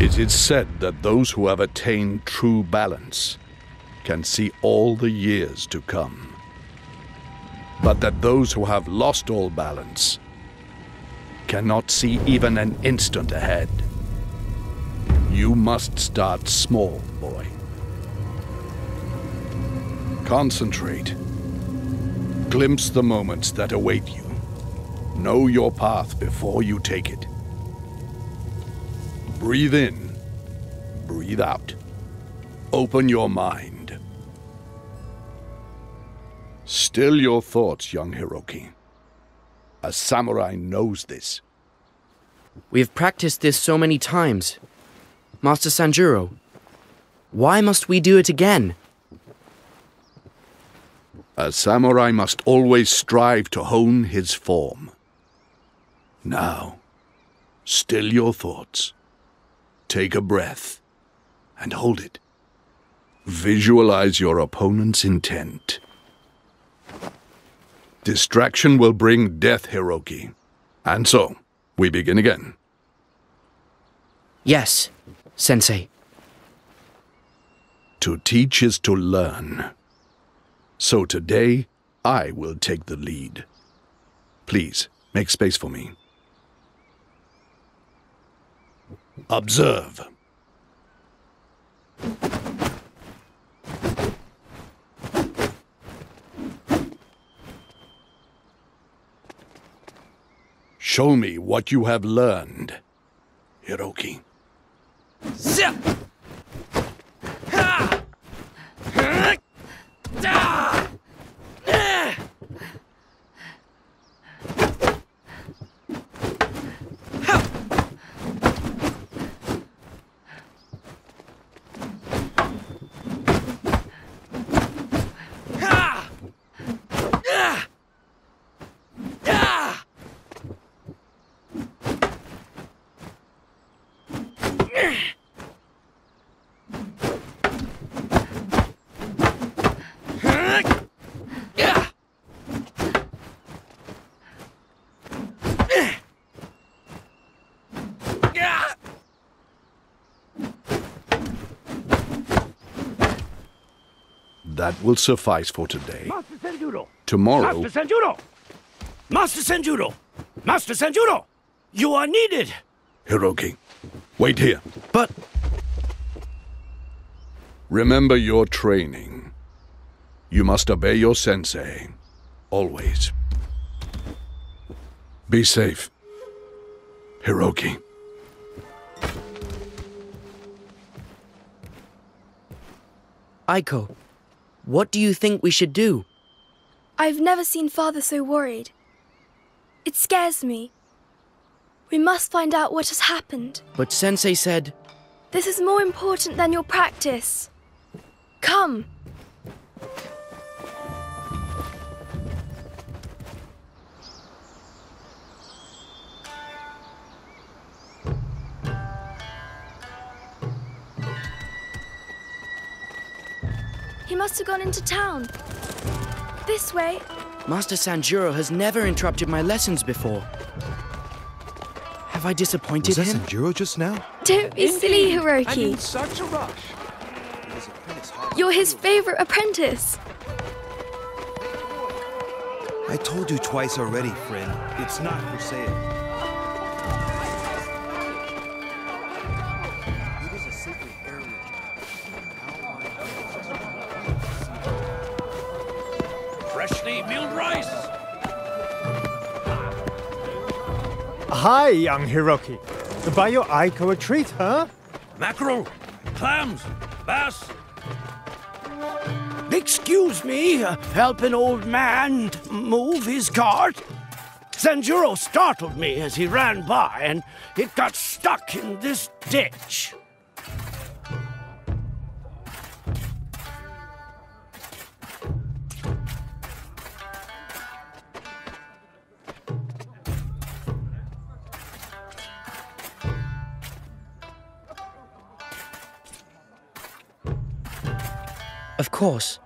It is said that those who have attained true balance can see all the years to come. But that those who have lost all balance cannot see even an instant ahead. You must start small, boy. Concentrate. Glimpse the moments that await you. Know your path before you take it. Breathe in. Breathe out. Open your mind. Still your thoughts, young Hiroki. A samurai knows this. We have practiced this so many times. Master Sanjuro, why must we do it again? A samurai must always strive to hone his form. Now, still your thoughts. Take a breath and hold it. Visualize your opponent's intent. Distraction will bring death, Hiroki. And so, we begin again. Yes, Sensei. To teach is to learn. So today, I will take the lead. Please, make space for me. Observe. Show me what you have learned, Hiroki. Zip! Ha! Huh? Da! Eh! Ha! Ha! Ah! Ah! That will suffice for today. Master Sanjuro! Tomorrow, Master Sanjuro! Master Sanjuro! Master Sanjuro! You are needed! Hiroki, wait here. But Remember your training. You must obey your sensei. Always. Be safe. Hiroki. Aiko, what do you think we should do? I've never seen Father so worried. It scares me. We must find out what has happened. But Sensei said, This is more important than your practice. Come. Must have gone into town. This way. Master Sanjuro has never interrupted my lessons before. Have I disappointed Was that him? Sanjuro just now? Don't be silly, I'm Hiroki. in such a rush. You're his favorite apprentice. I told you twice already, friend. It's not for sale. Hi, young Hiroki. Buy your Aiko a treat, huh? Mackerel, clams, bass. Excuse me, uh, help an old man move his cart. Sanjuro startled me as he ran by, and it got stuck in this ditch. Course.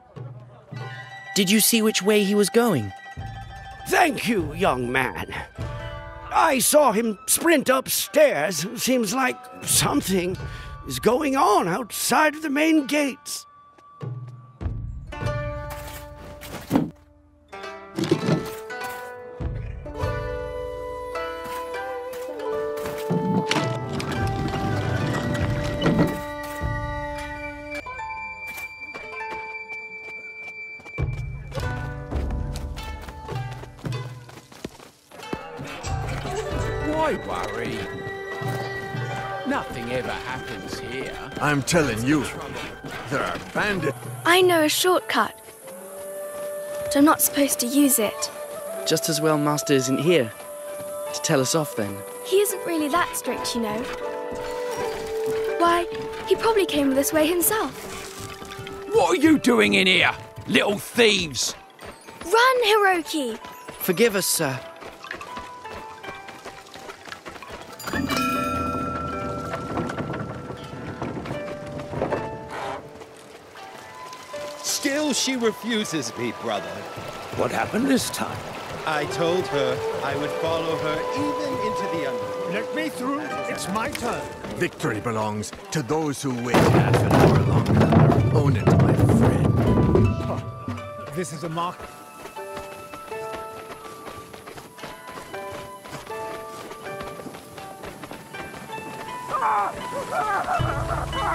Did you see which way he was going? Thank you, young man. I saw him sprint upstairs. Seems like something is going on outside of the main gates. I'm telling you, there are bandits. I know a shortcut. But I'm not supposed to use it. Just as well Master isn't here to tell us off then. He isn't really that strict, you know. Why, he probably came this way himself. What are you doing in here, little thieves? Run, Hiroki! Forgive us, sir. She refuses me, brother. What happened this time? I told her I would follow her even into the underworld. Let me through. It's my turn. Victory belongs to those who wait half an hour longer. Own it, my friend. This is a mark.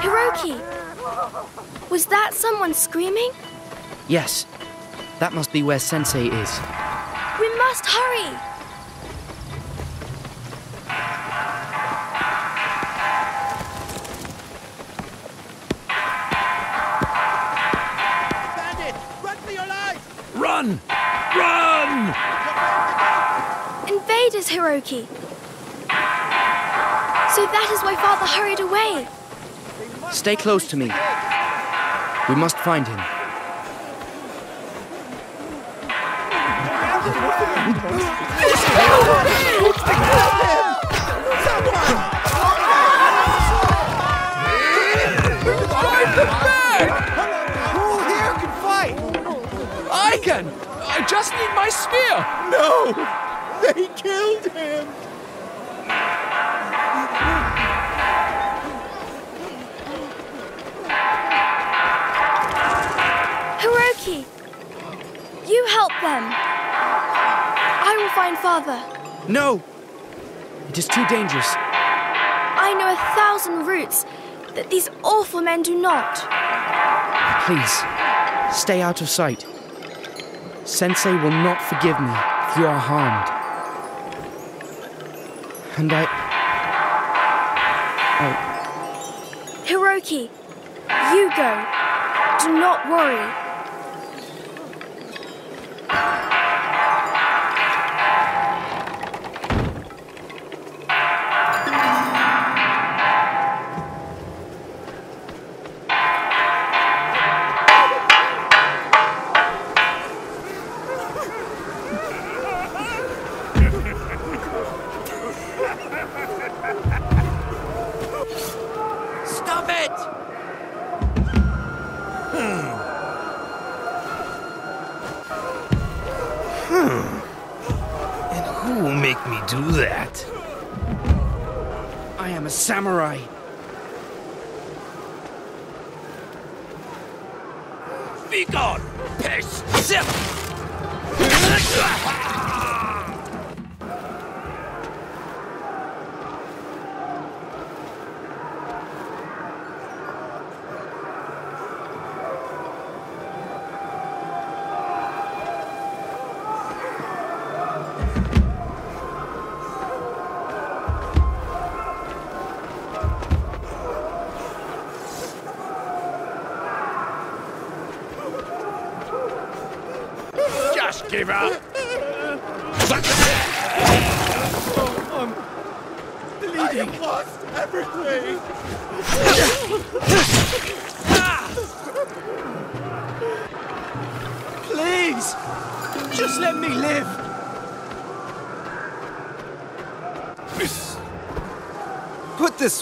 Hiroki! Was that someone screaming? Yes, that must be where Sensei is. We must hurry! Bandit, run for your life! Run! Run! Invaders, Hiroki! So that is why father hurried away. Stay close to me. We must find him. Who here can fight? I can! I just need my spear! No! They killed him! Hiroki! You help them. Find father. No! It is too dangerous. I know a thousand routes that these awful men do not. Please, stay out of sight. Sensei will not forgive me if you are harmed. And I. I. Hiroki, you go. Do not worry.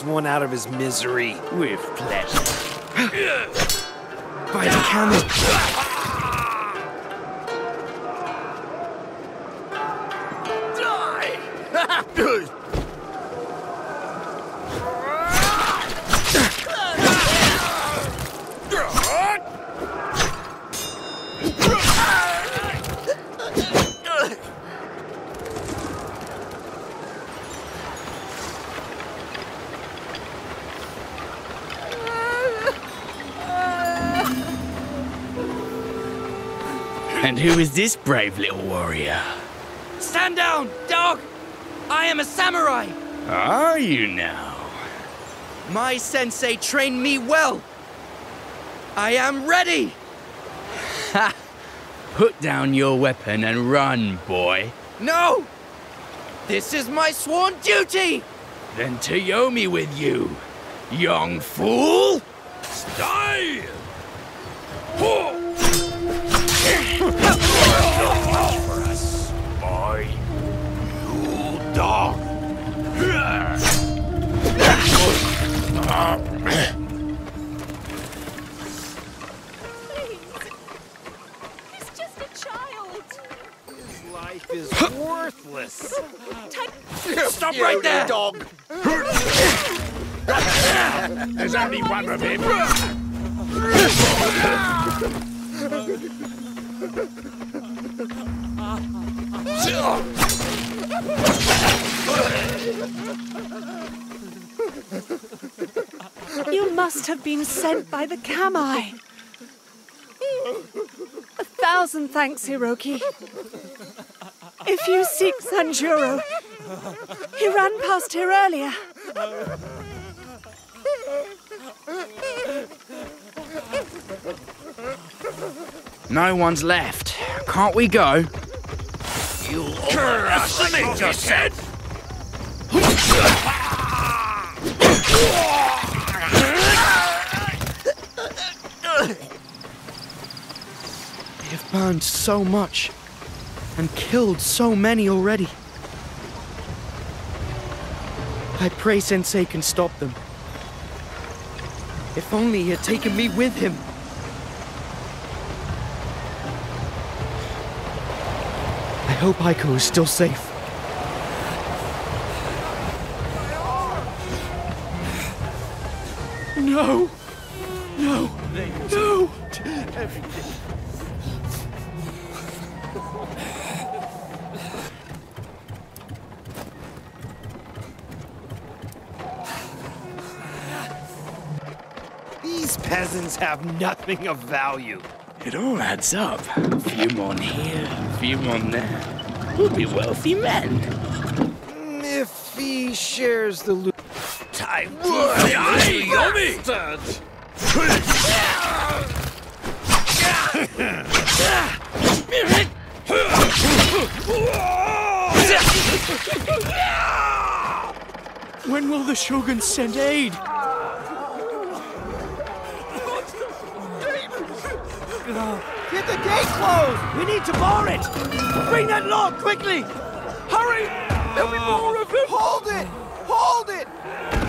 One out of his misery. With pleasure. By the camel. This brave little warrior? Stand down, dog! I am a samurai! Are you now? My sensei trained me well. I am ready! Ha! Put down your weapon and run, boy. No! This is my sworn duty! Then to Yomi with you, young fool! Stay! For You dog. He's just a child. Life is worthless. Stop right there! dog! There's only one of him. You must have been sent by the Kami. A thousand thanks, Hiroki. If you seek Sanjuro, he ran past here earlier. No one's left. Can't we go? You overestimate yourself! They have burned so much and killed so many already. I pray Sensei can stop them. If only he had taken me with him. Hope Aiko is still safe. No! No! No! These peasants have nothing of value. It all adds up. A few more here, a few more there. We'll be wealthy men. If he shares the loot. Time to Yomi! When will the Shogun send aid? Get the gate closed! We need to bar it! Bring that log quickly! Hurry! There'll be more of him! Hold it! Hold it!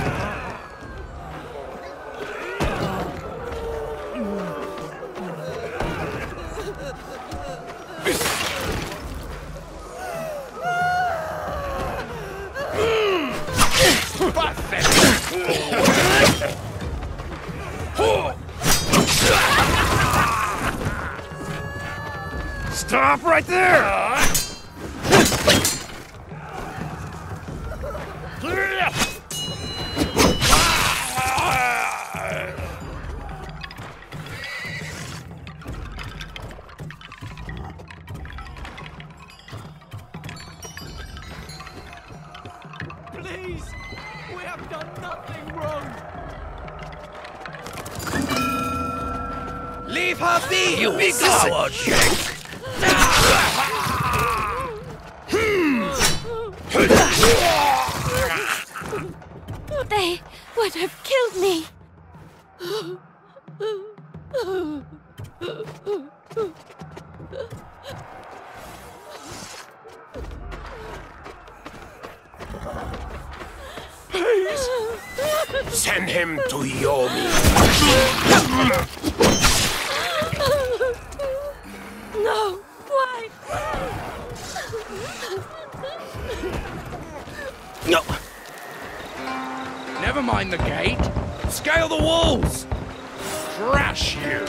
Stop right there! Please! We have done nothing wrong! Leave her be, you big Coward! They would have killed me. Please, Send him to Yomi! No, why? No. Never mind the gate. Scale the walls. Crash you.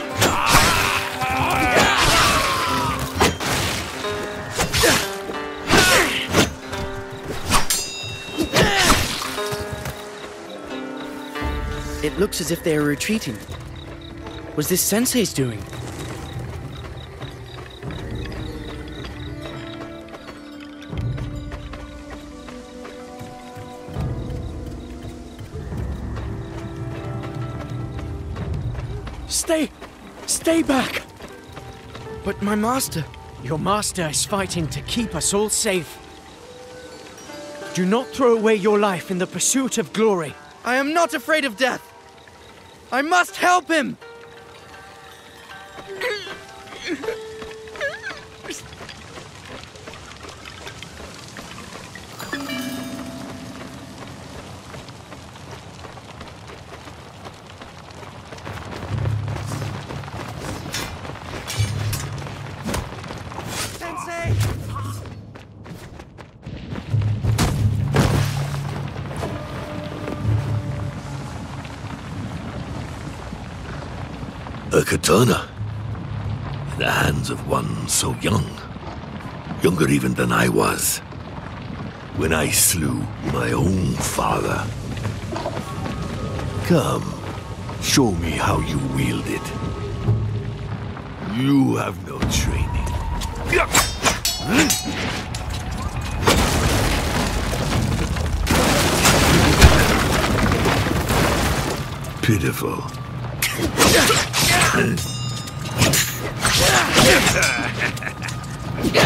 It looks as if they are retreating. Was this Sensei's doing? Stay. Stay back. But my master. Your master is fighting to keep us all safe. Do not throw away your life in the pursuit of glory. I am not afraid of death. I must help him. Katana. In the hands of one so young. Younger even than I was. When I slew my own father. Come, show me how you wield it. You have no training. Pitiful. Make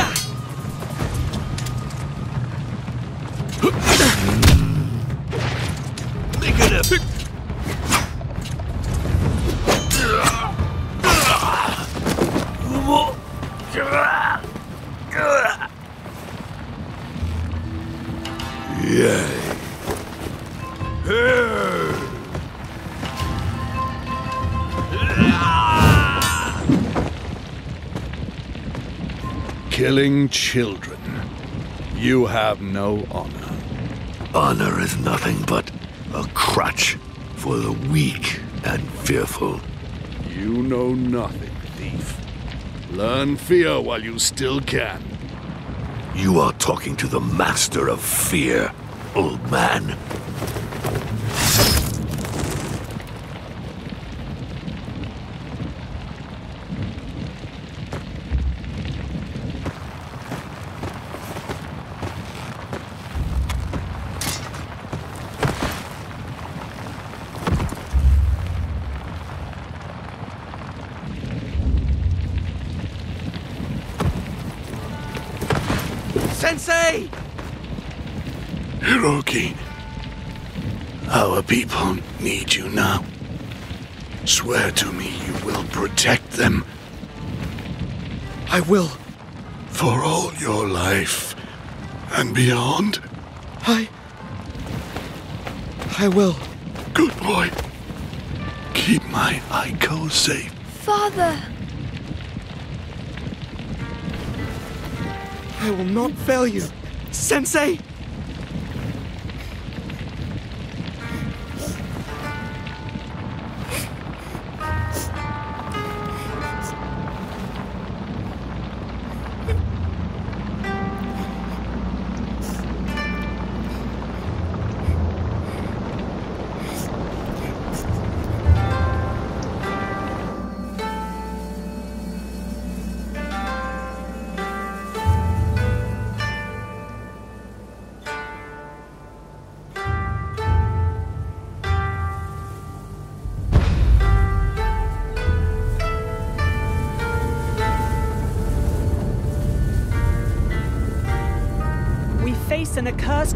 Children. You have no honor. Honor is nothing but a crutch for the weak and fearful. You know nothing, thief. Learn fear while you still can. You are talking to the master of fear, old man.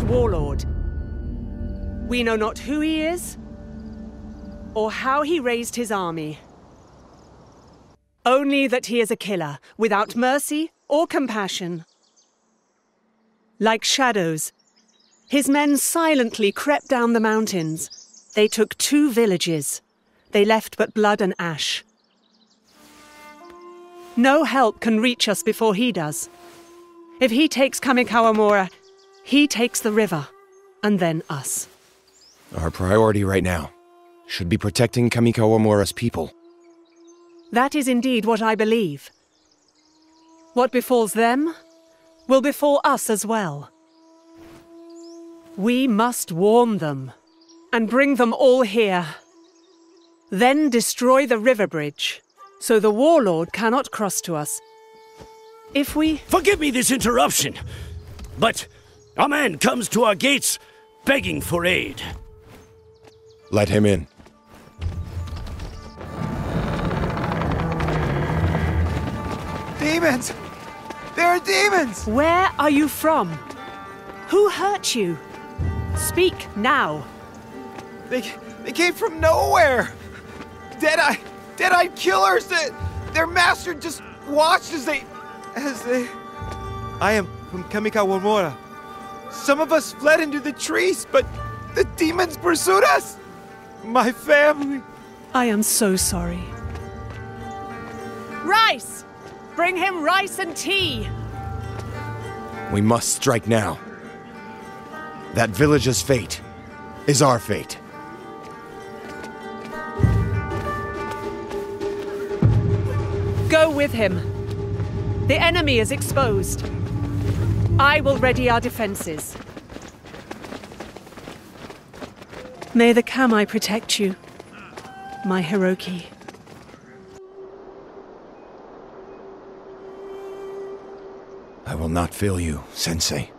Warlord. We know not who he is, or how he raised his army. Only that he is a killer, without mercy or compassion. Like shadows, his men silently crept down the mountains. They took two villages. They left but blood and ash. No help can reach us before he does. If he takes Kamikawamura, he takes the river, and then us. Our priority right now should be protecting Kamikawamura's people. That is indeed what I believe. What befalls them will befall us as well. We must warn them and bring them all here. Then destroy the river bridge so the warlord cannot cross to us. If we. Forgive me this interruption, but a man comes to our gates begging for aid. Let him in. demons! There are demons! Where are you from? Who hurt you? Speak now. They, they came from nowhere! Dead-eye, dead-eyed killers! They, their master just watched as they... as they... I am from Kamikawamura. Some of us fled into the trees, but the demons pursued us! My family... I am so sorry. Rice! Bring him rice and tea! We must strike now. That village's fate is our fate. Go with him. The enemy is exposed. I will ready our defenses. May the Kami protect you, my Hiroki. I will not fail you, Sensei.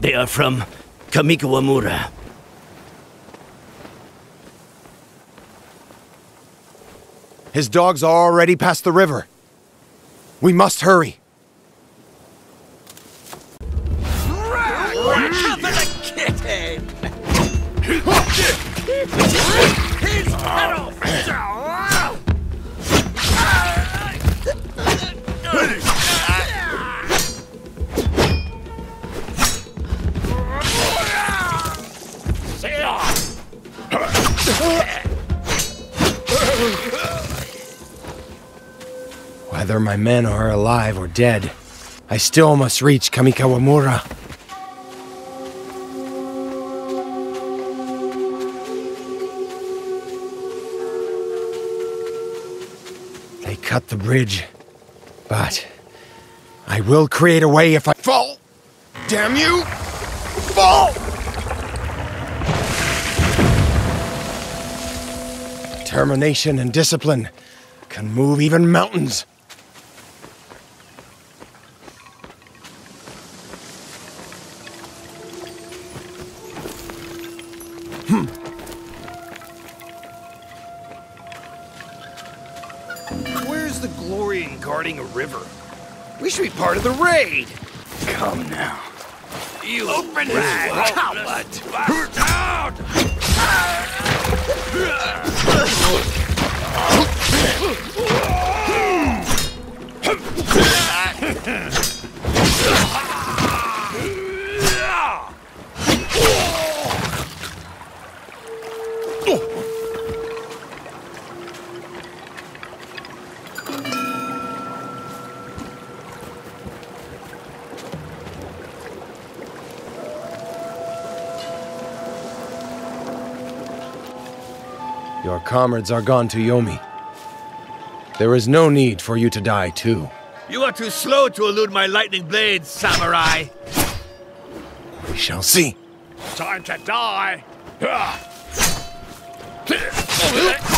They are from Kamikawamura. His dogs are already past the river. We must hurry. Whether my men are alive or dead, I still must reach Kamikawamura. They cut the bridge, but I will create a way if I fall. Damn you! Fall! Determination and discipline can move even mountains. Where's the glory in guarding a river? We should be part of the raid! Come now. You open rag, coward! Burst out! Your comrades are gone to Yomi. There is no need for you to die, too. You are too slow to elude my lightning blades, samurai. We shall see. Time to die!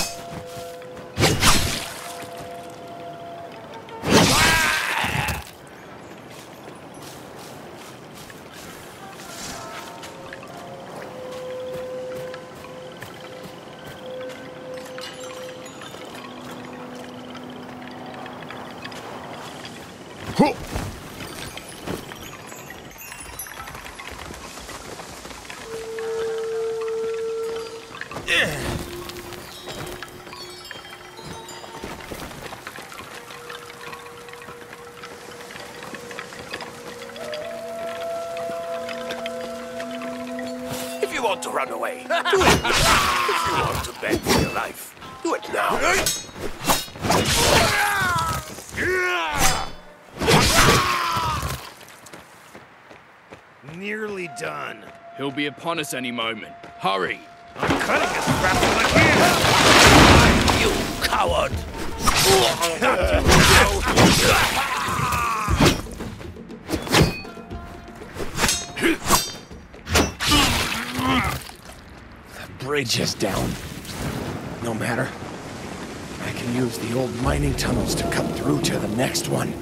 upon us any moment. Hurry! I'm cutting his crap like You coward! The bridge is down. No matter. I can use the old mining tunnels to cut through to the next one.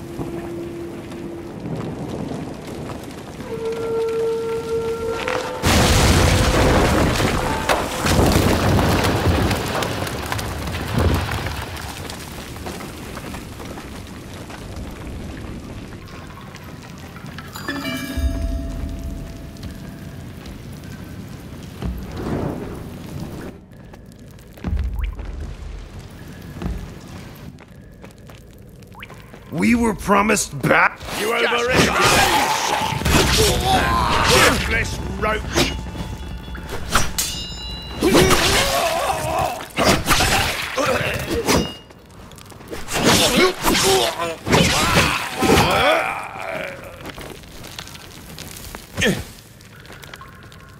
Promised back. You overreacted. Worthless roach.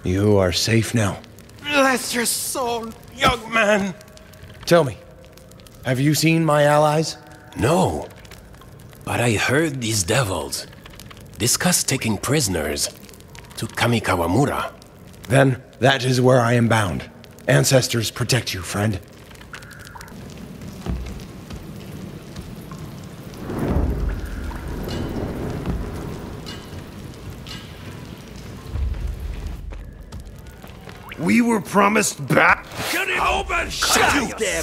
You are safe now. Bless your soul, young man. Tell me, have you seen my allies? No. But I heard these devils discuss taking prisoners to Kamikawamura. Then that is where I am bound. Ancestors protect you, friend. We were promised back. Get him open! Shut you there!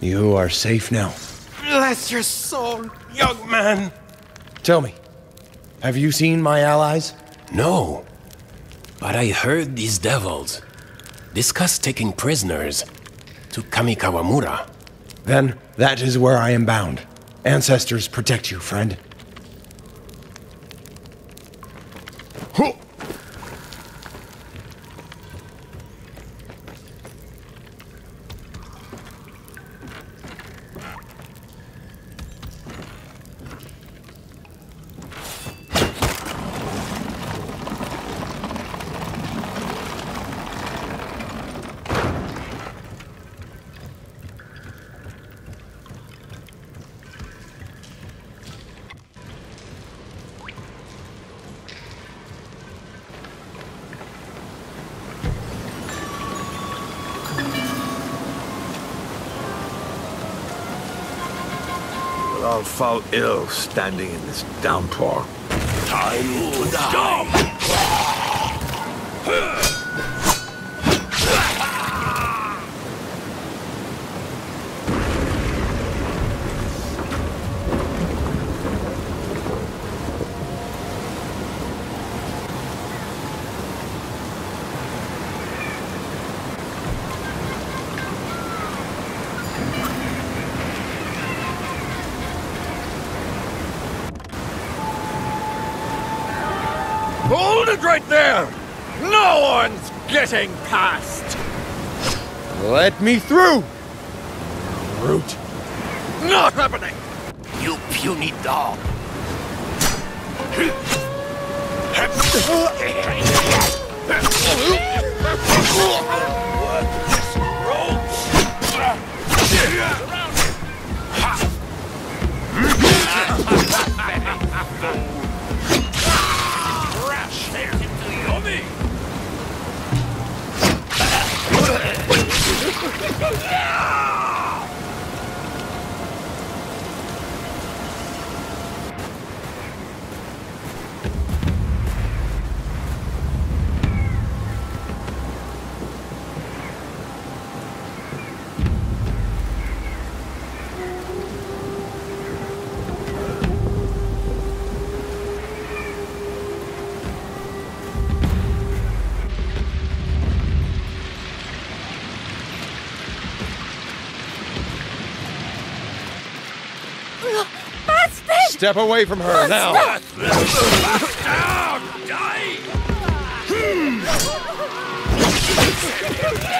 You are safe now. Bless your soul, young man. Tell me, have you seen my allies? No. But I heard these devils discuss taking prisoners to Kamikawamura. Then that is where I am bound. Ancestors protect you, friend. We'll ill standing in this downpour. Time to die. Hold it right there! No one's getting past! Let me through! Step away from her now. Please!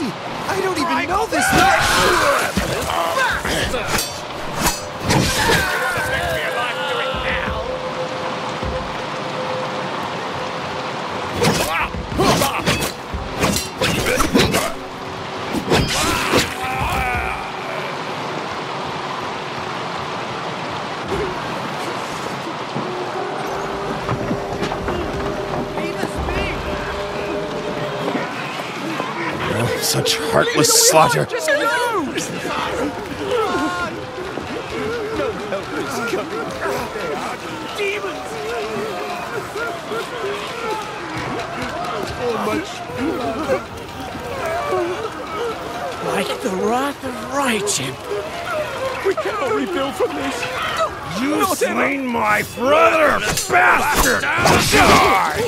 mercy! I don't even know this slaughter. Just go! No help is coming. They are demons! So much. Like the wrath of Righteous. We cannot rebuild from this. You Not slain my brother, bastard! Die!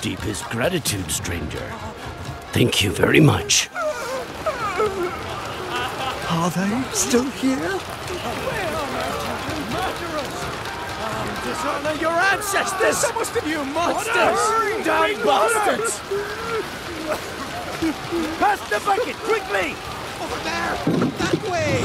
Deepest gratitude, stranger. Thank you very much. Are they still here? Where are they? Dishonor your ancestors! Some of You monsters! Damn bastards! Pass the bucket, quickly! Over there! That way!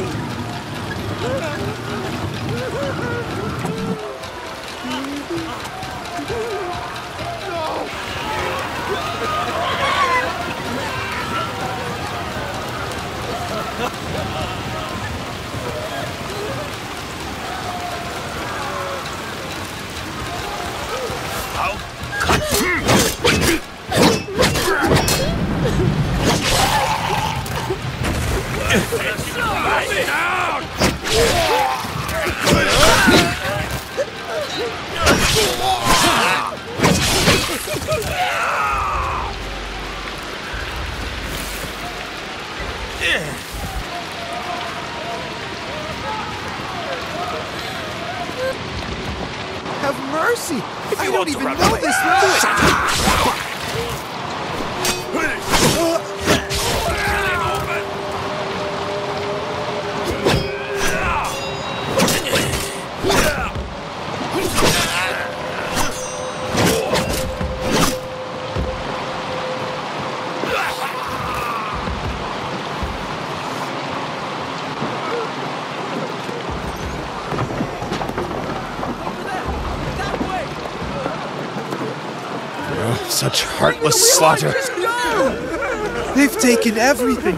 Such heartless slaughter. They've taken everything!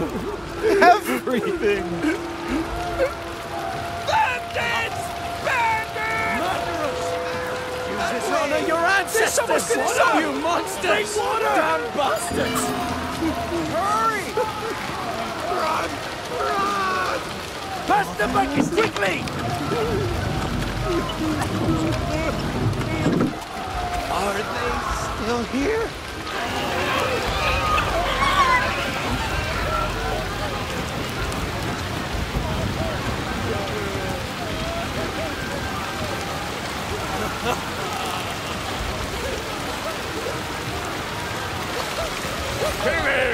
Everything! bandits bandits Dishonor your ancestors! Someone's gonna stop You monsters! Bring water! Damn bastards! Hurry! Run! Run! Pass the bucket, quickly! Are they still here? I'll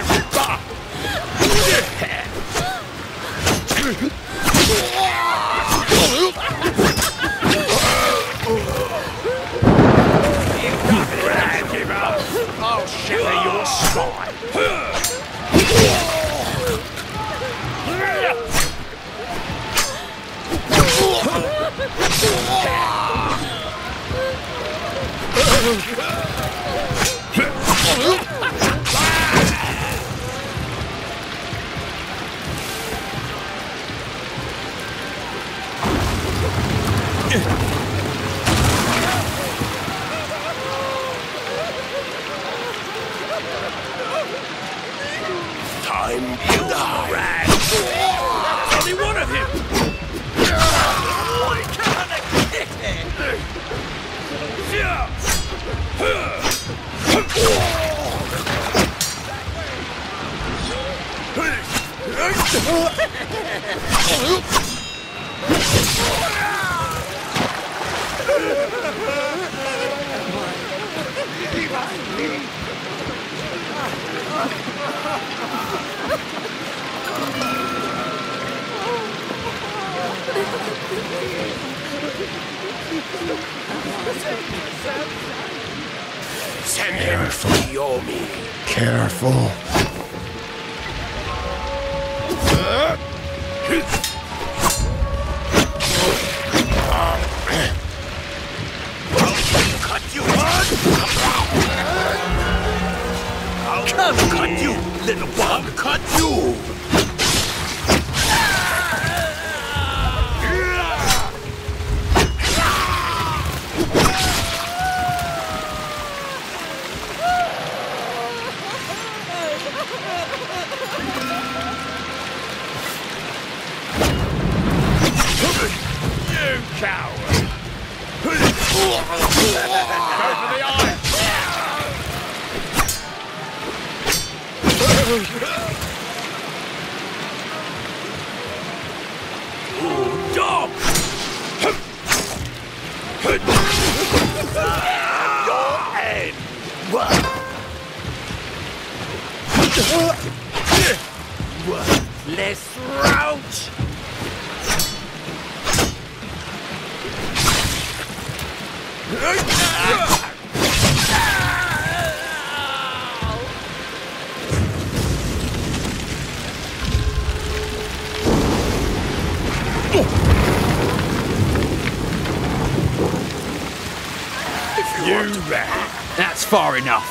far enough.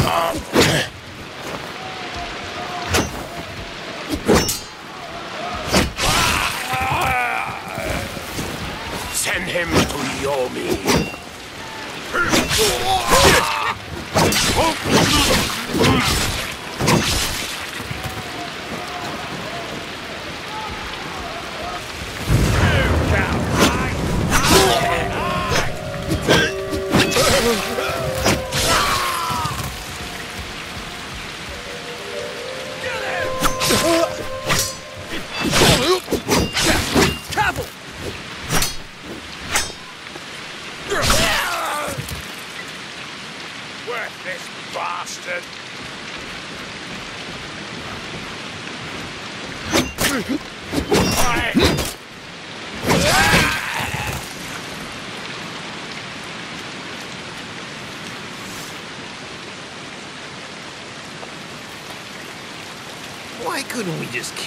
Scum!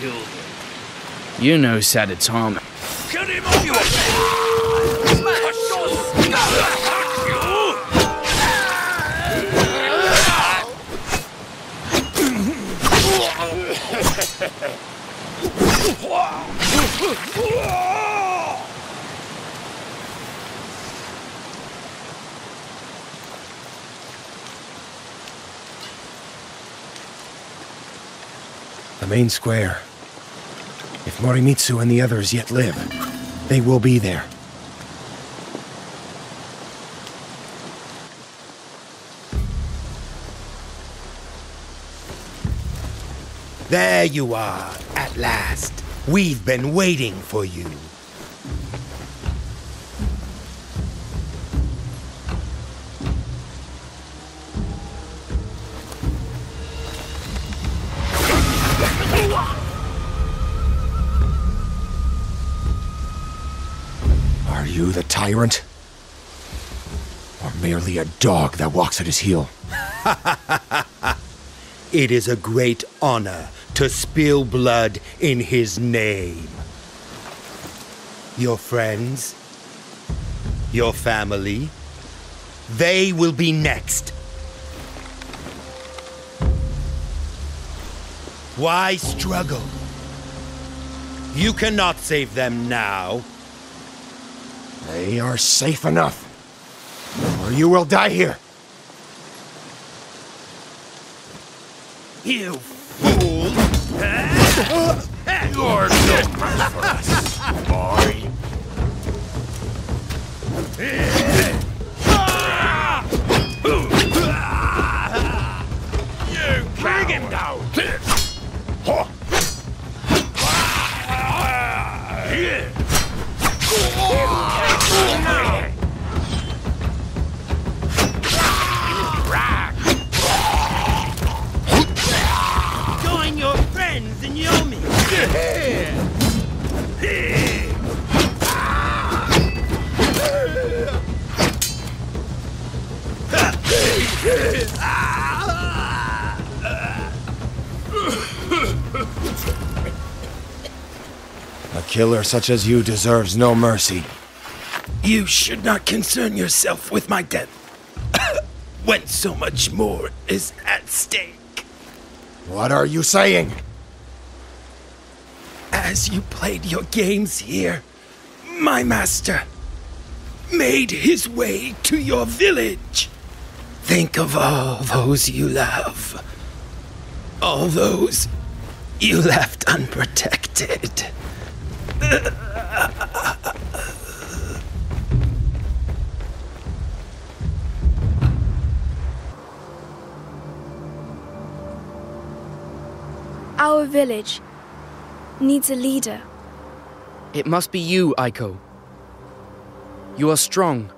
We just kill them? You know Sadatama. Get him off your The main square. Morimitsu and the others yet live, they will be there. There you are, at last. We've been waiting for you. Merely a dog that walks at his heel? It is a great honor to spill blood in his name. Your friends, your family, they will be next. Why struggle? You cannot save them now. They are safe enough. You will die here. You fool! You're no match for us, boy. Killer such as you deserves no mercy. You should not concern yourself with my death when so much more is at stake. What are you saying? As you played your games here, my master made his way to your village. Think of all those you love. All those you left unprotected. Our village needs a leader. It must be you, Aiko. You are strong.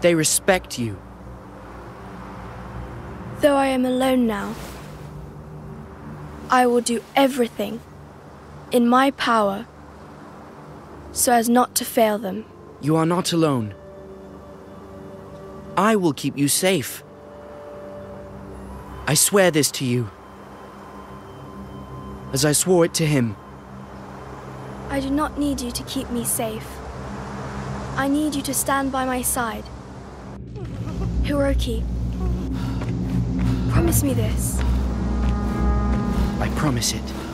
They respect you. Though I am alone now, I will do everything in my power so as not to fail them. You are not alone. I will keep you safe. I swear this to you, as I swore it to him. I do not need you to keep me safe. I need you to stand by my side. Hiroki, promise me this. I promise it.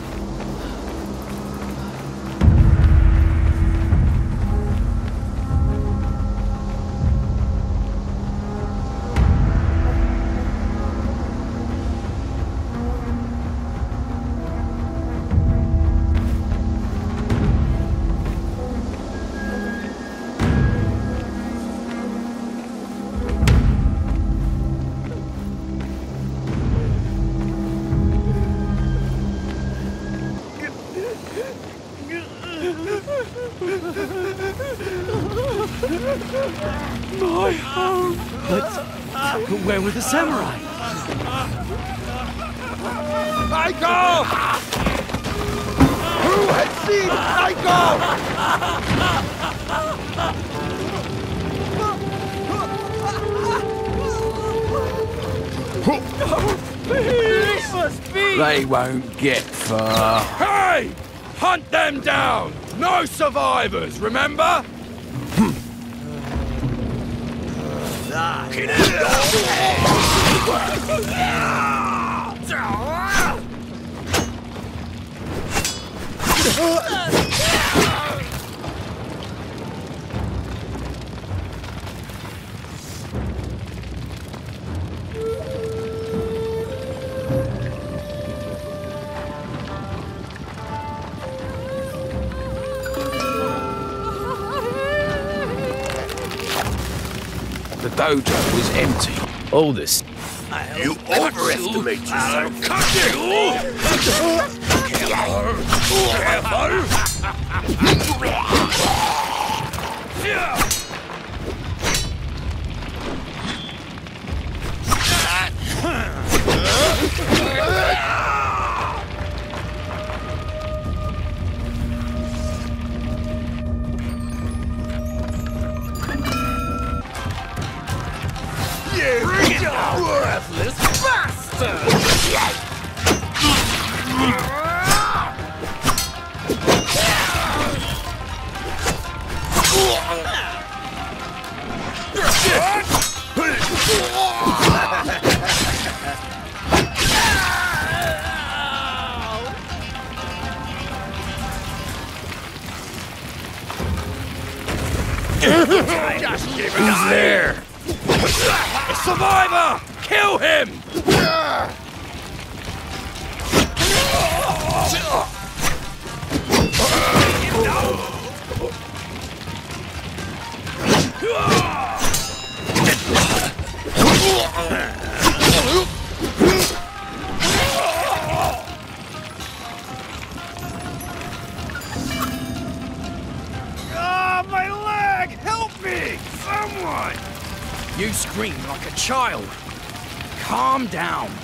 Samurai? Aiko! Who has seen This must be! They won't get far. Hey! Hunt them down! No survivors, remember? The empty. All this. You overestimate yourself. Bring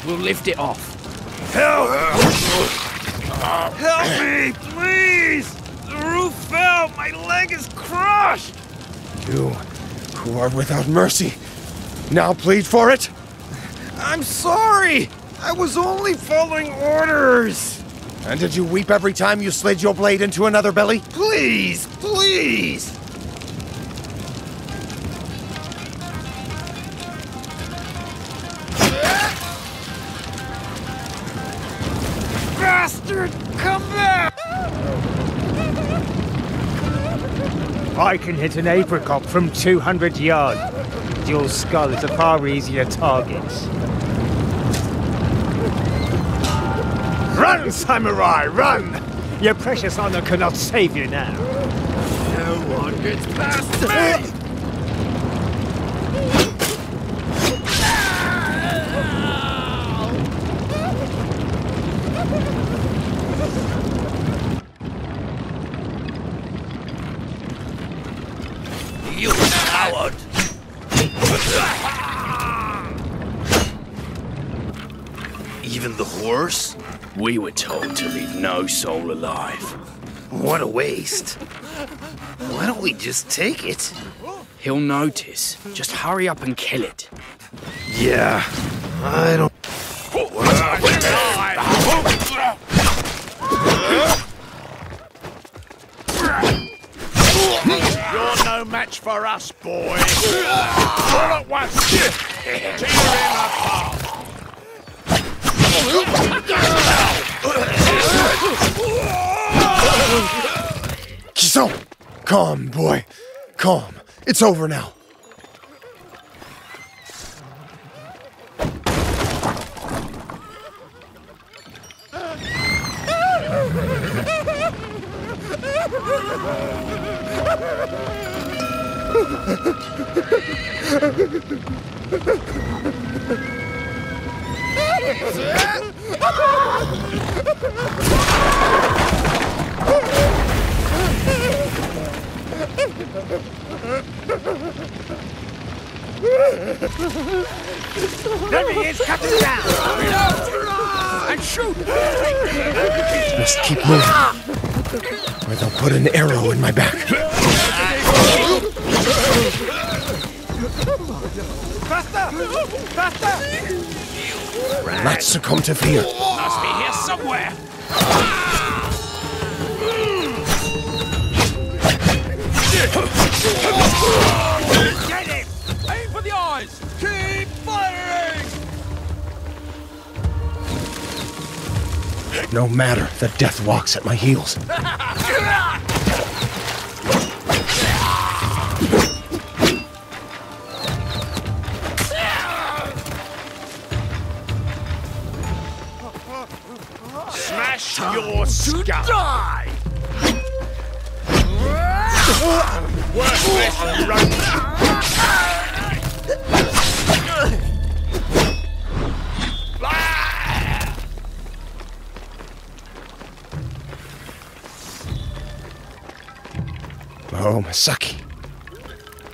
We'll lift it off. Help! Help me, please! The roof fell! My leg is crushed! You, who are without mercy, Now plead for it? I'm sorry! I was only following orders! And did you weep every time you slid your blade into another belly? Please, please! Can hit an apricot from 200 yards. Your skull is a far easier target. Run, samurai, run! Your precious honor cannot save you now. No one gets past me! Soul alive. What a waste. Why don't we just take it? He'll notice. Just hurry up and kill it. Yeah, I don't. You're no match for us, boy. All at once. Tear him apart. Kiso! Calm, boy. Calm. It's over now. Enemy is cutting down! And shoot! Must keep moving. Or they'll put an arrow in my back. Faster! Faster! Not succumb to fear. Must be here somewhere. Get! Aim for the eyes! Keep firing! No matter the death walks at my heels. Smash your skull. Die! Worthless roach. Oh, Masaki.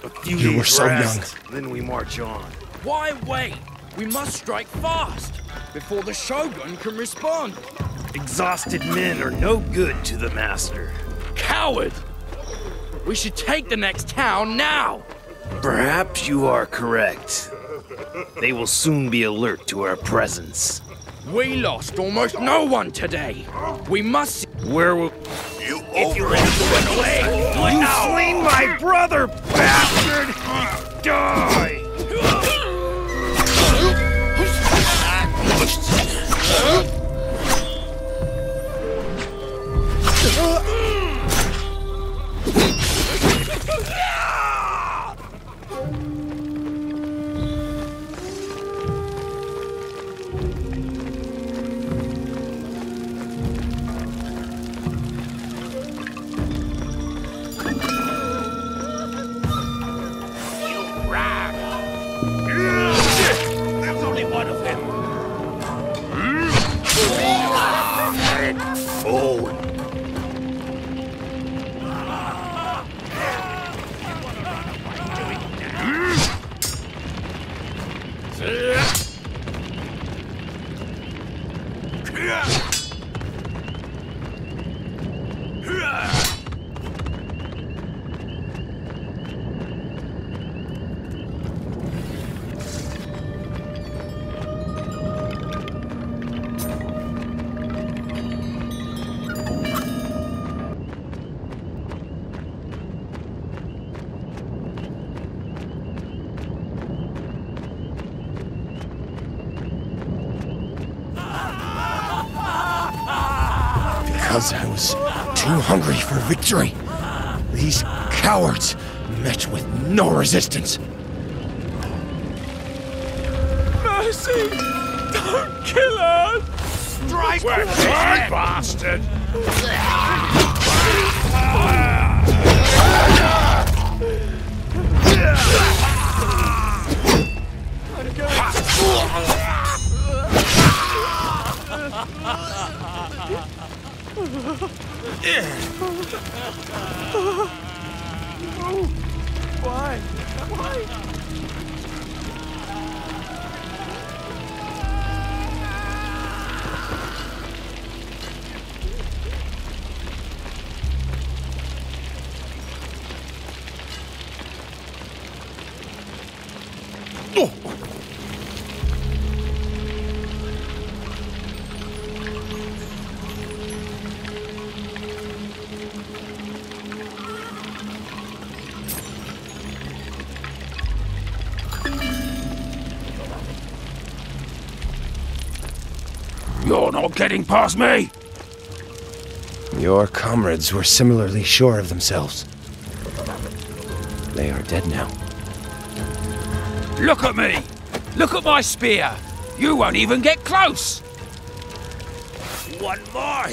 A You were days so rest, Then we march on. Why wait? We must strike fast before the Shogun can respond. Exhausted men are no good to the master. Coward! We should take the next town now! Perhaps you are correct. They will soon be alert to our presence. We lost almost no one today. We must. Where will. You If you're run away, you slain my brother, bastard! Die! There's resistance. Mercy! Don't kill us! Strike We're dead, bastard! Why? Why? getting past me! Your comrades were similarly sure of themselves. They are dead now. Look at me! Look at my spear! You won't even get close! One more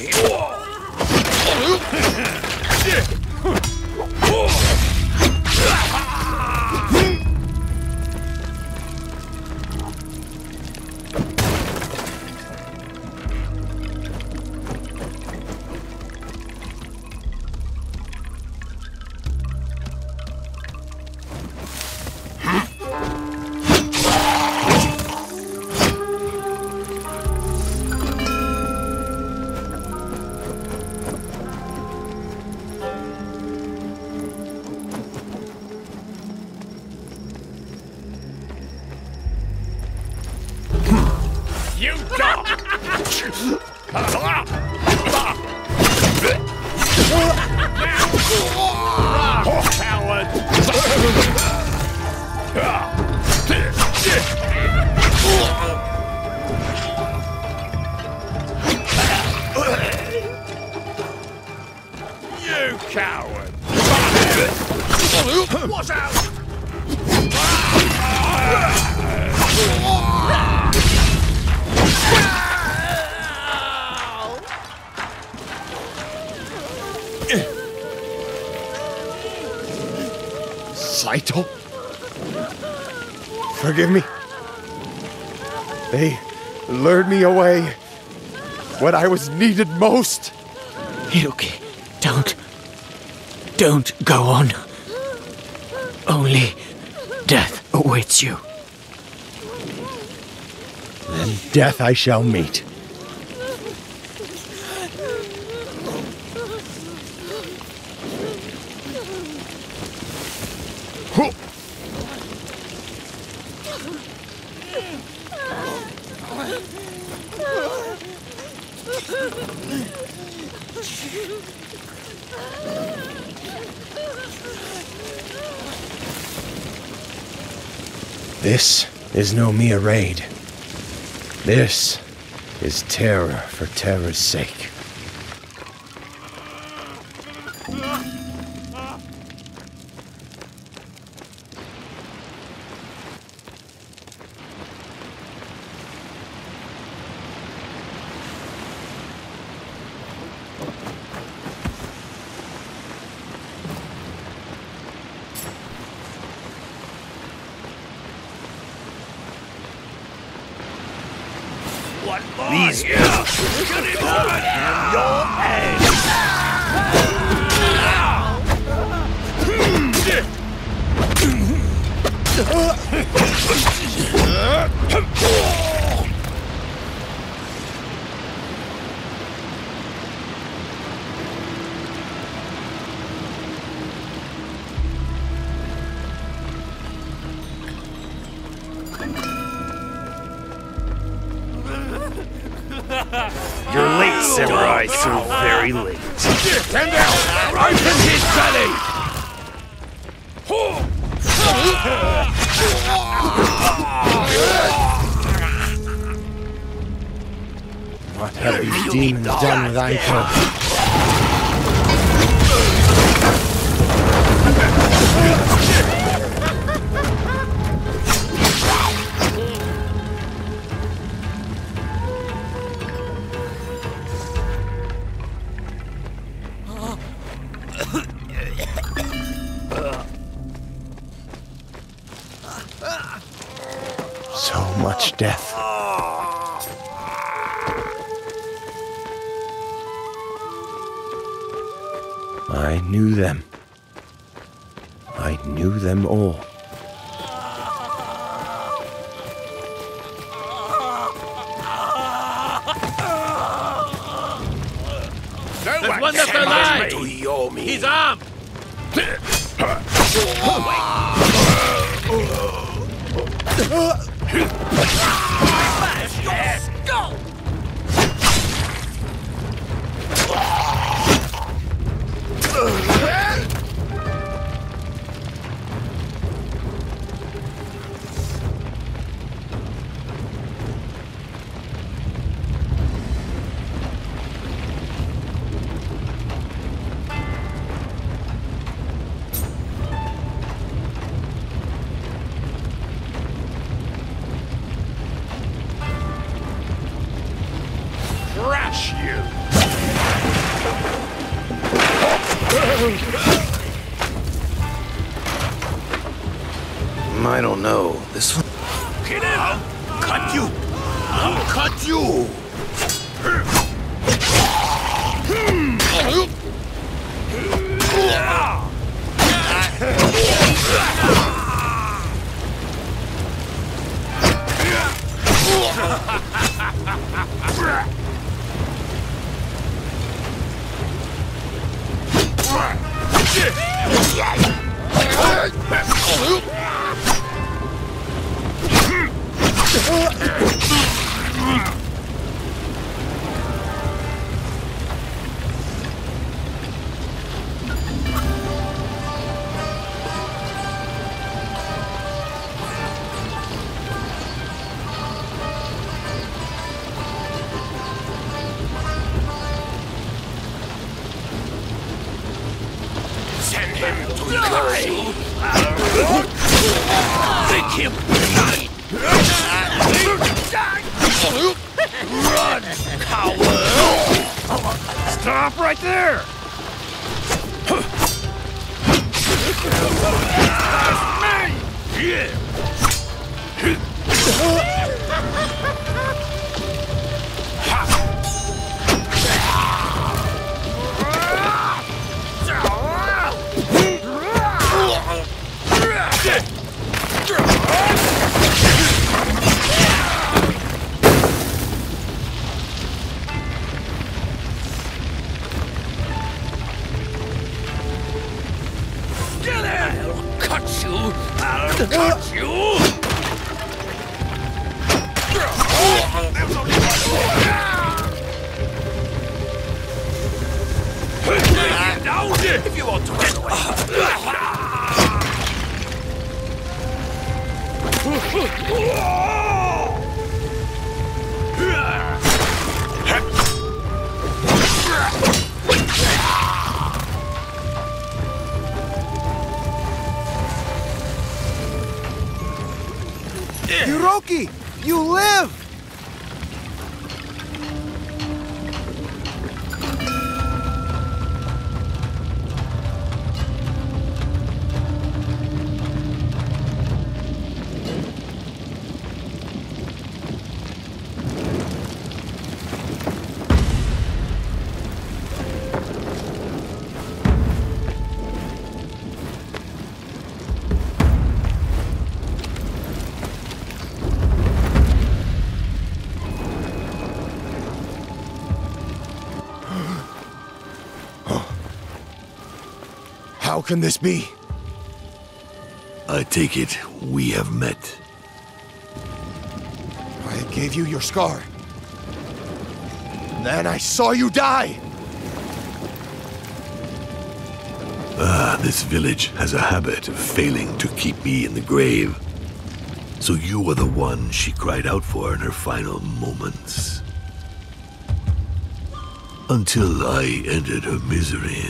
here! me away when I was needed most. Hiroki, don't. Don't go on. Only death awaits you. Then death I shall meet. This is no mere raid. This is terror for terror's sake. Stop right there! Yeah! How can this be? I take it we have met. I gave you your scar. Then I saw you die! Ah, this village has a habit of failing to keep me in the grave. So you were the one she cried out for in her final moments. Until I ended her misery,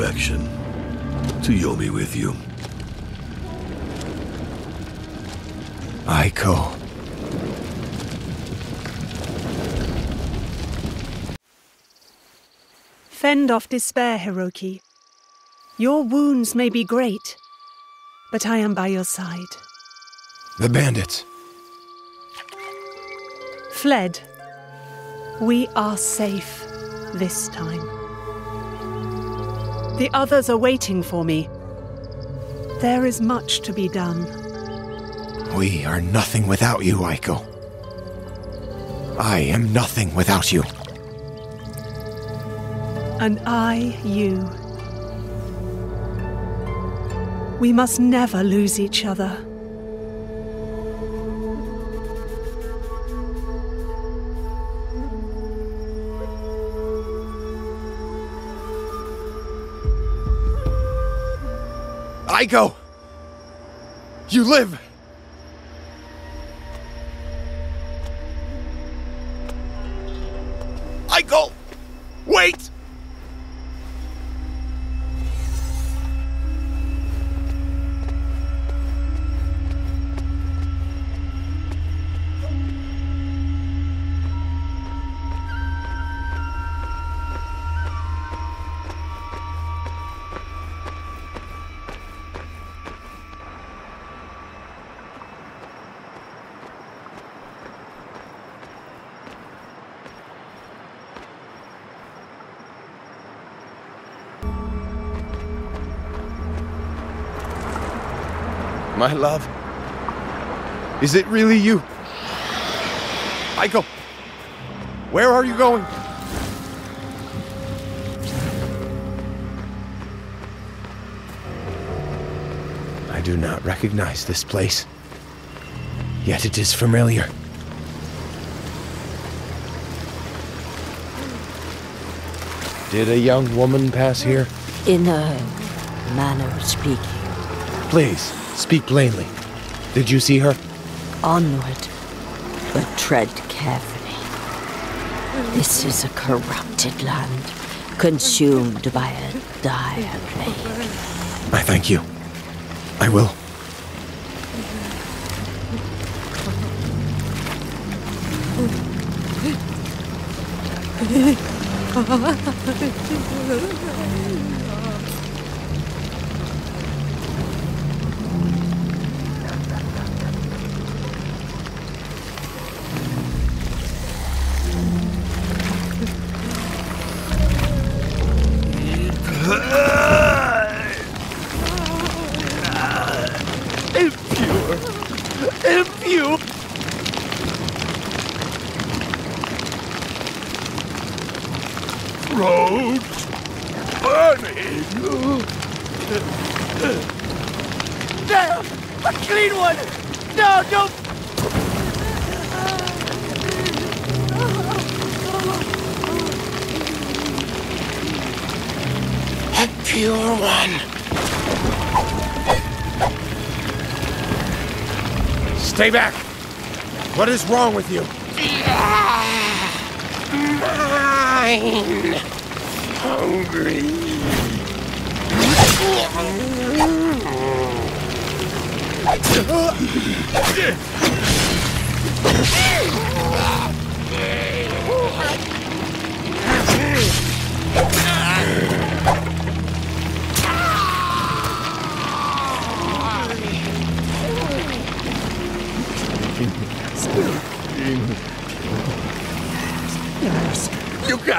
distraction. Tsuyomi with you. Aiko. Fend off despair, Hiroki. Your wounds may be great, but I am by your side. The bandits. Fled. We are safe this time. The others are waiting for me. There is much to be done. We are nothing without you, Aiko. I am nothing without you. And I, you. We must never lose each other. Aiko! You live! My love? Is it really you? Michael, Where are you going? I do not recognize this place. Yet it is familiar. Did a young woman pass here? In a manner of speaking. Please, speak plainly. Did you see her? Onward, but tread carefully. This is a corrupted land, consumed by a dire plague. I thank you. I will. What is wrong with you? Mine. Hungry.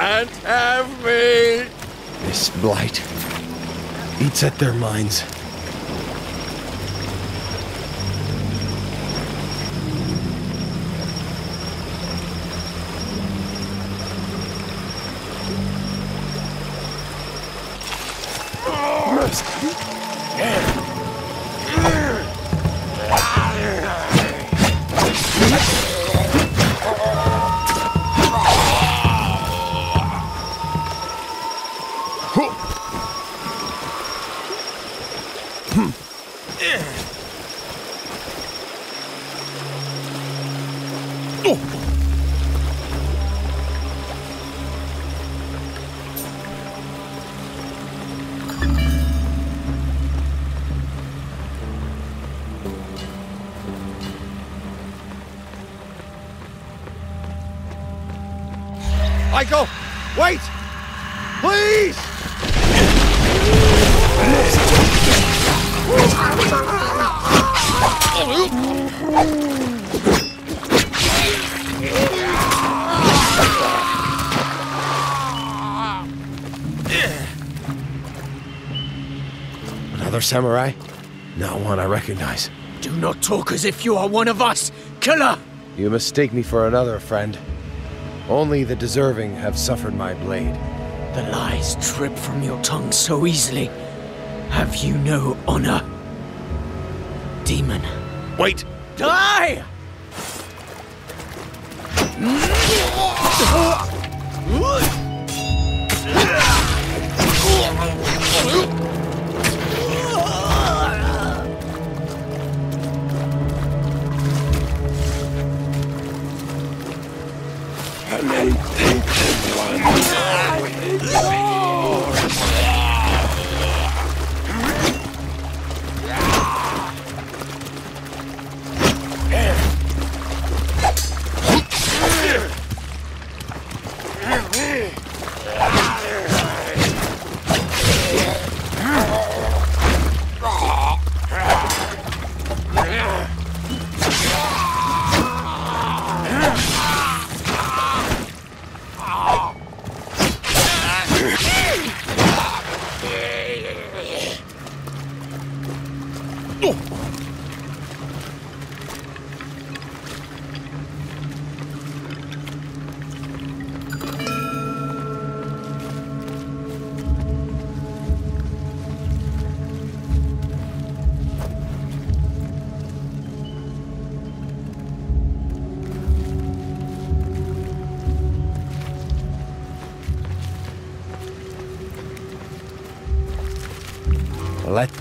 Can't have me! This blight eats at their minds. Samurai? Not one I recognize. Do not talk as if you are one of us, killer! You mistake me for another, friend. Only the deserving have suffered my blade. The lies drip from your tongue so easily. Have you no honor? Demon. Wait!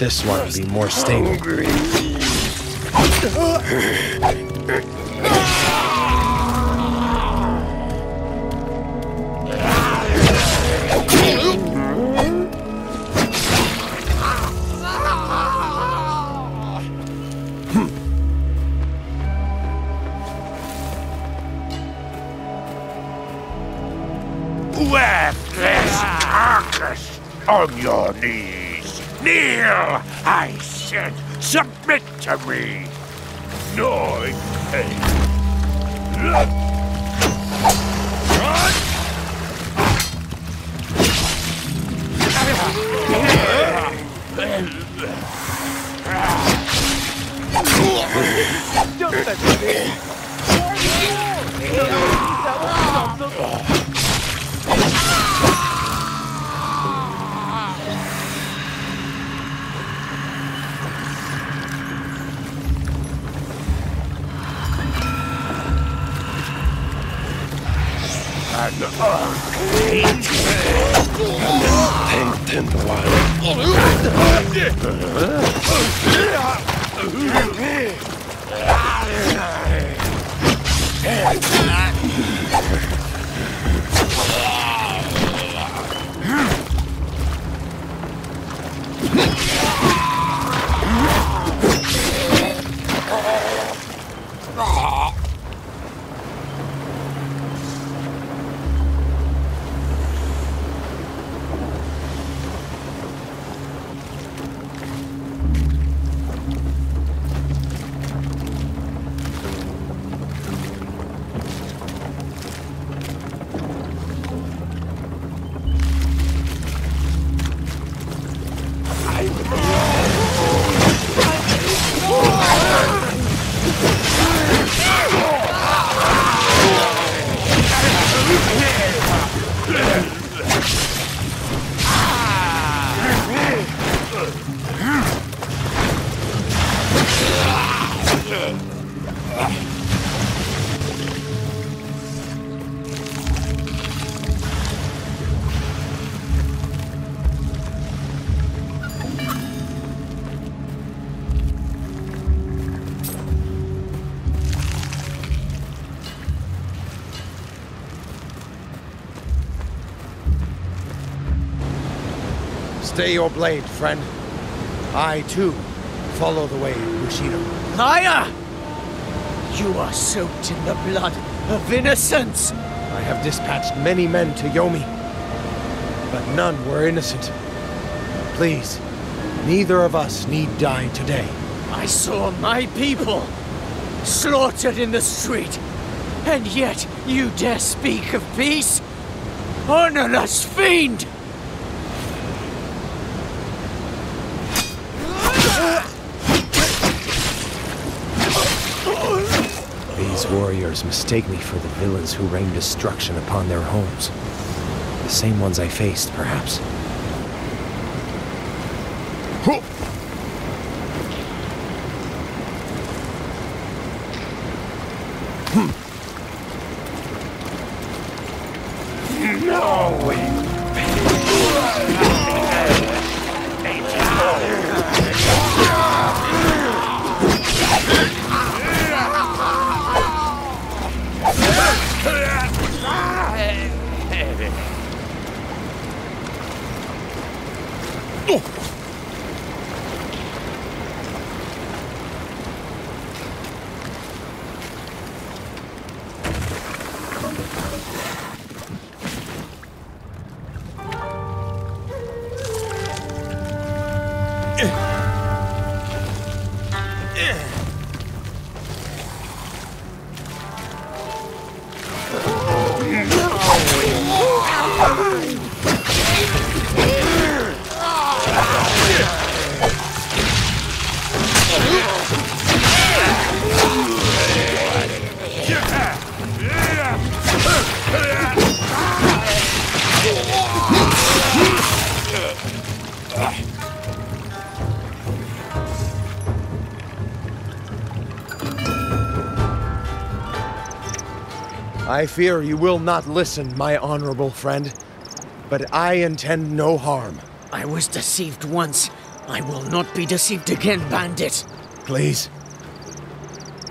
This one will be more stable. On your knees! Kneel! I said, submit to me! Don't touch me! Yeah. Stay your blade, friend. I, too, follow the way of Bushido. Liar! You are soaked in the blood of innocence! I have dispatched many men to Yomi, but none were innocent. Please, neither of us need die today. I saw my people slaughtered in the street, and yet you dare speak of peace? Honorless fiend! Mistake me for the villains who rain destruction upon their homes. The same ones I faced, perhaps. I fear you will not listen, my honorable friend. But I intend no harm. I was deceived once. I will not be deceived again, bandit. Please.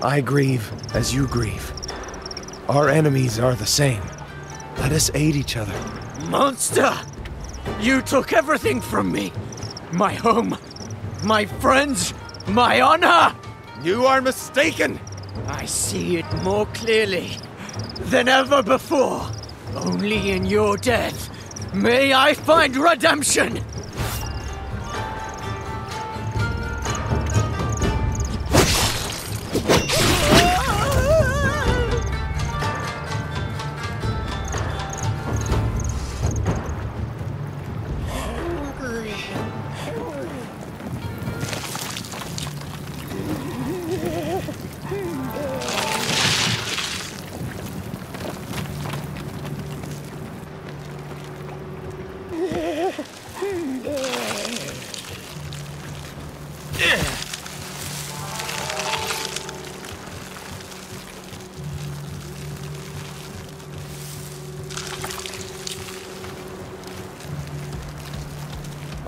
I grieve as you grieve. Our enemies are the same. Let us aid each other. Monster! You took everything from me. My home, my friends, my honor! You are mistaken! I see it more clearly than ever before. Only in your death may I find redemption!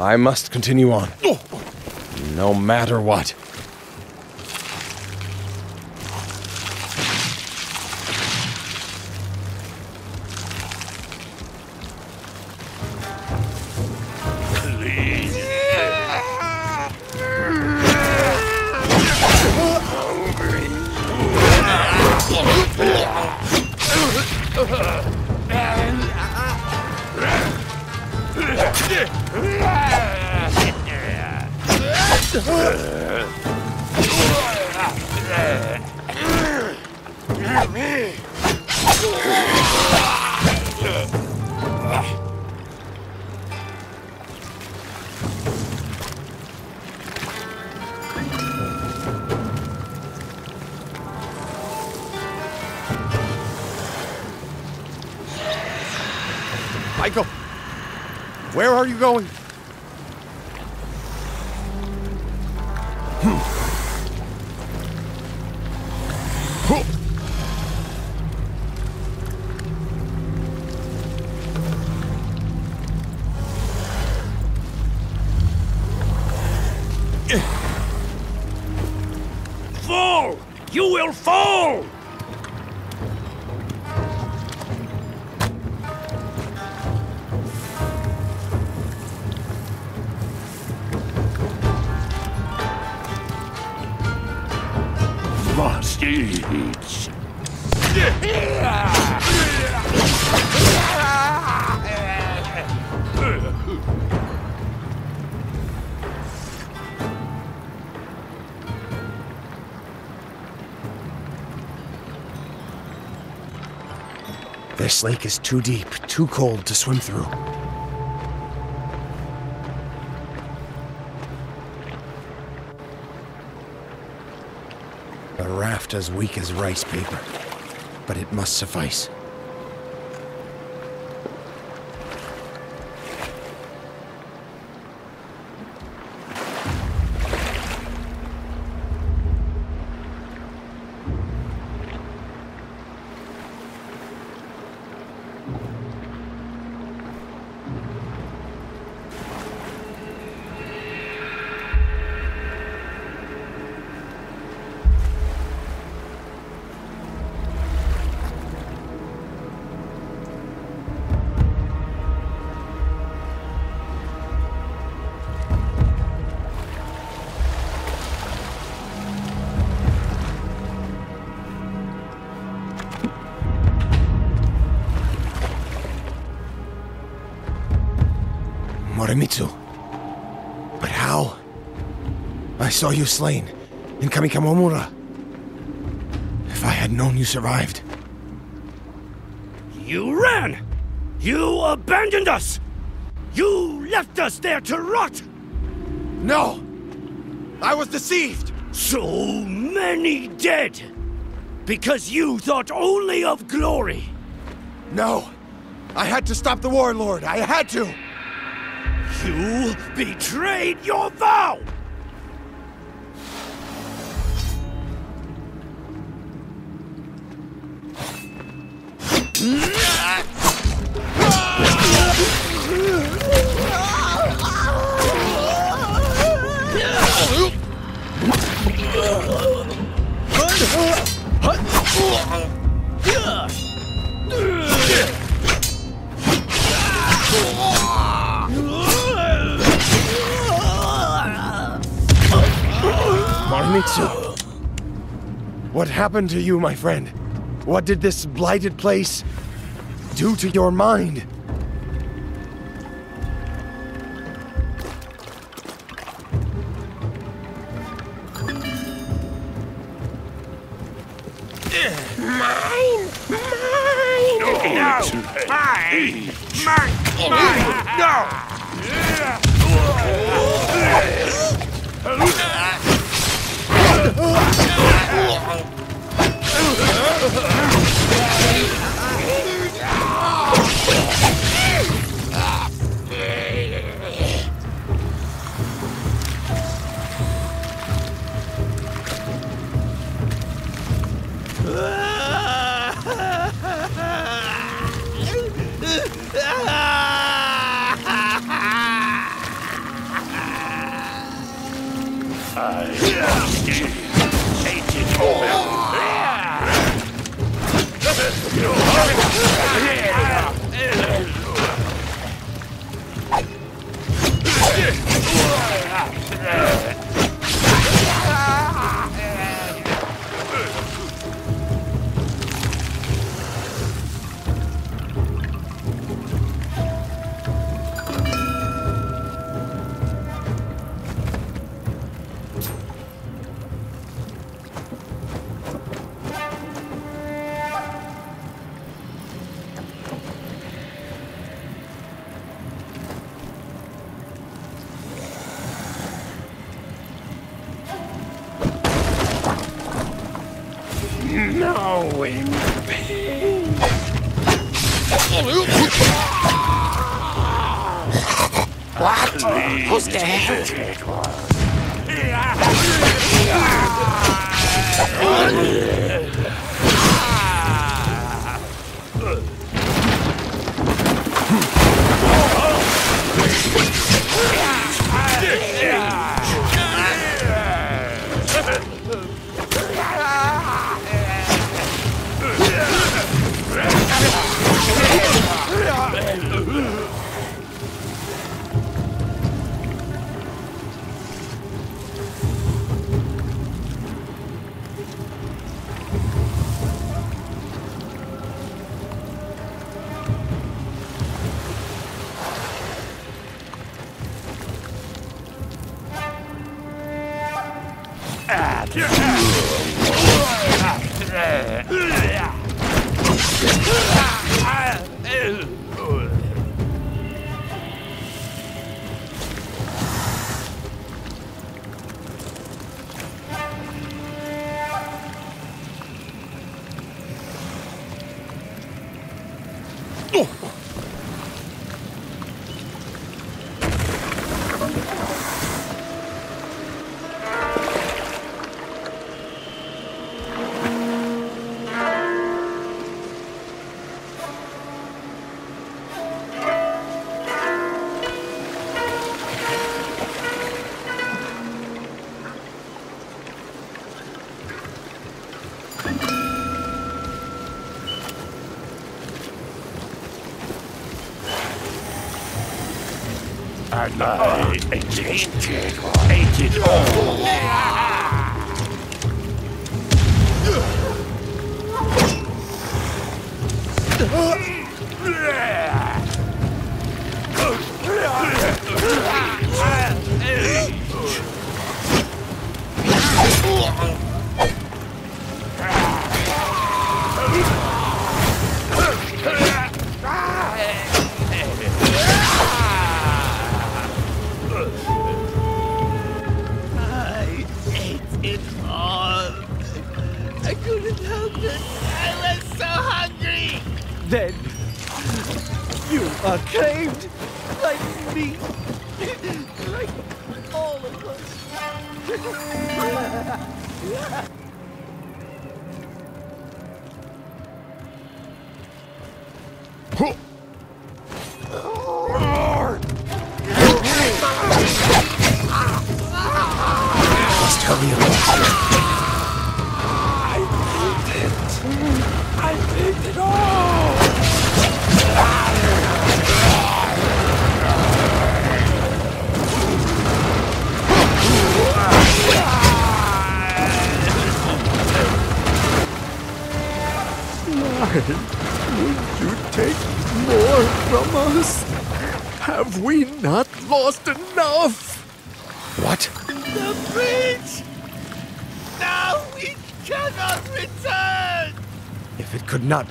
I must continue on. Oh. No matter what. Lake is too deep, too cold to swim through. The raft as weak as rice paper, but it must suffice. Saw you slain in Kamikamomura. If I had known you survived. You ran! You abandoned us! You left us there to rot! No! I was deceived! So many dead! Because you thought only of glory! No! I had to stop the warlord! I had to! You betrayed your happened to you, my friend? What did this blighted place do to your mind? Knowing Bad lie. A tainted, hated all.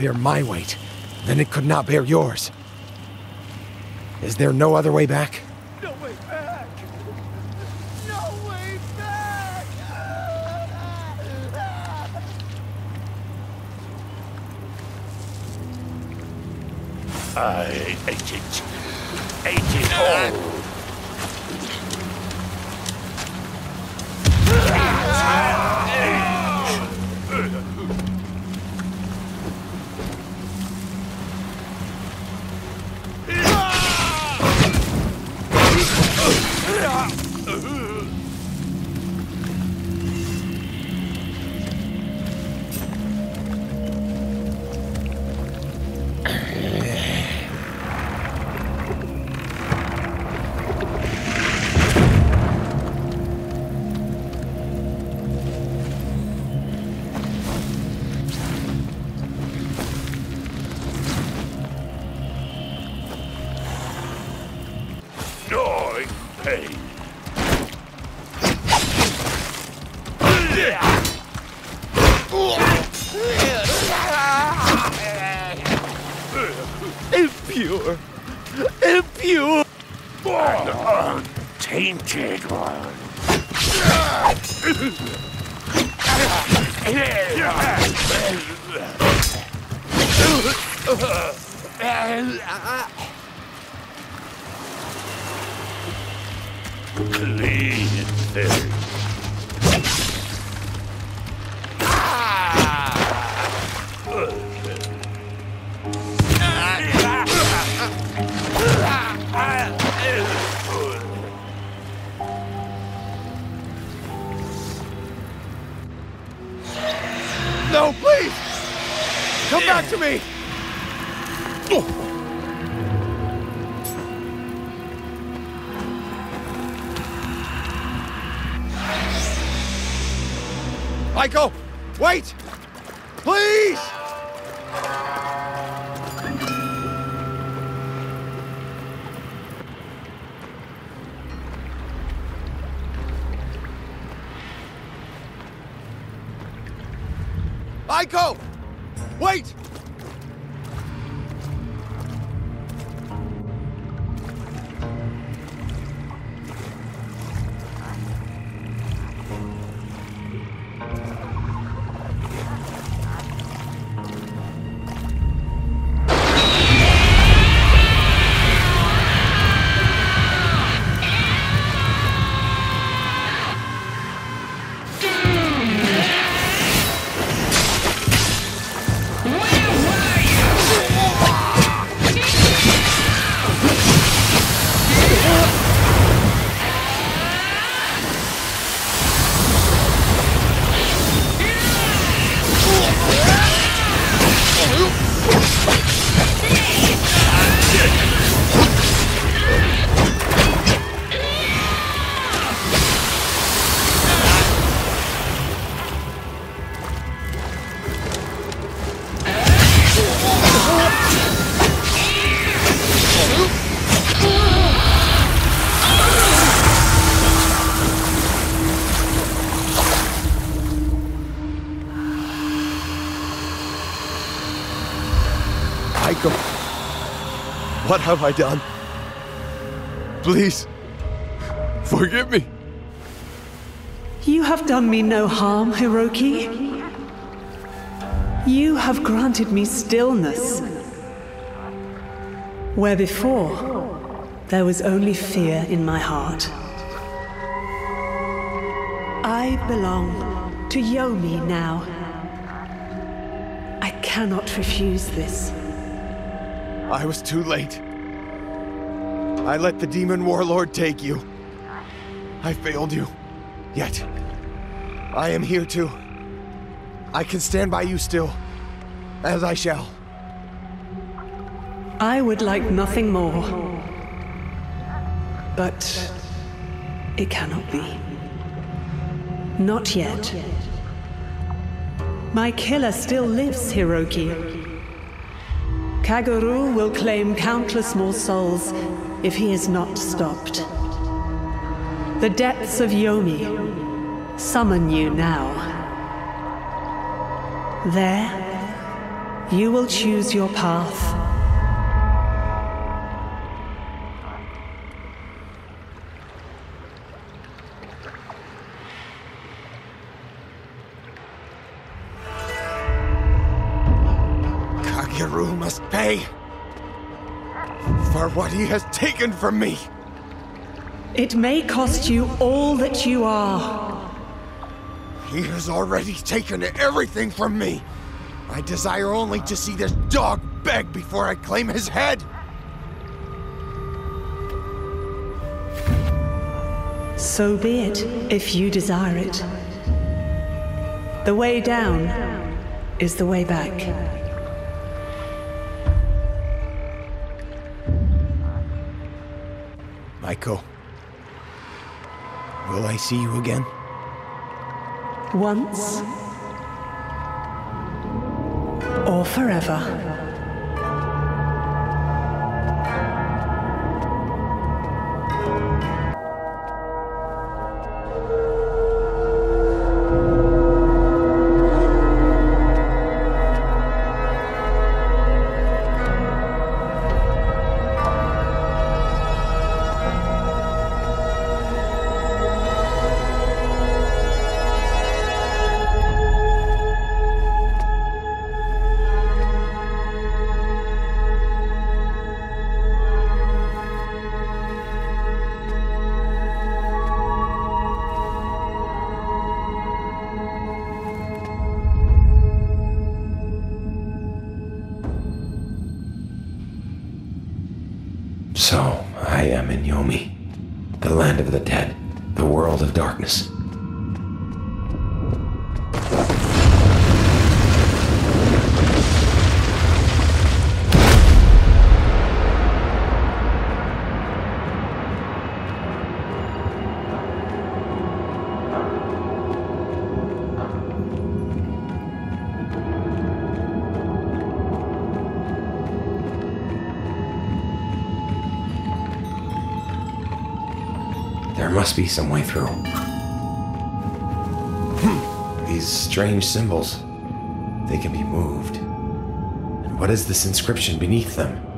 bear my weight, then it could not bear yours. Is there no other way back? Clean thing. Ah! No, please! Come back to me! Michael, wait! Please! Aiko! Wait! What have I done? Please, forgive me. You have done me no harm, Hiroki. You have granted me stillness. Where before, there was only fear in my heart. I belong to Yomi now. I cannot refuse this. I was too late. I let the demon warlord take you. I failed you. Yet, I am here too. I can stand by you still, as I shall. I would like nothing more. But it cannot be. Not yet. My killer still lives, Hiroki. Kagero will claim countless more souls if he is not stopped. The depths of Yomi summon you now. There, you will choose your path. Must pay for what he has taken from me. It may cost you all that you are. He has already taken everything from me. I desire only to see this dog beg before I claim his head. So be it, if you desire it. The way down is the way back. Maiko, will I see you again? Once or forever. The land of the dead, the world of darkness. Must be some way through. Hmm. These strange symbols. They can be moved. And what is this inscription beneath them?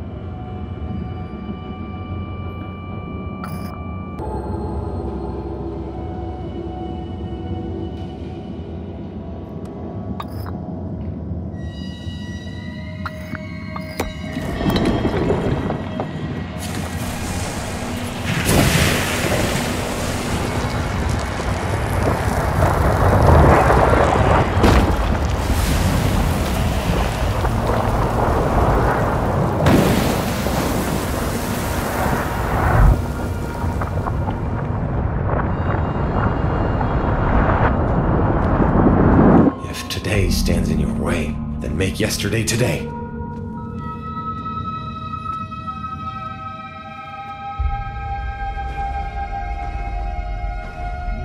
Today.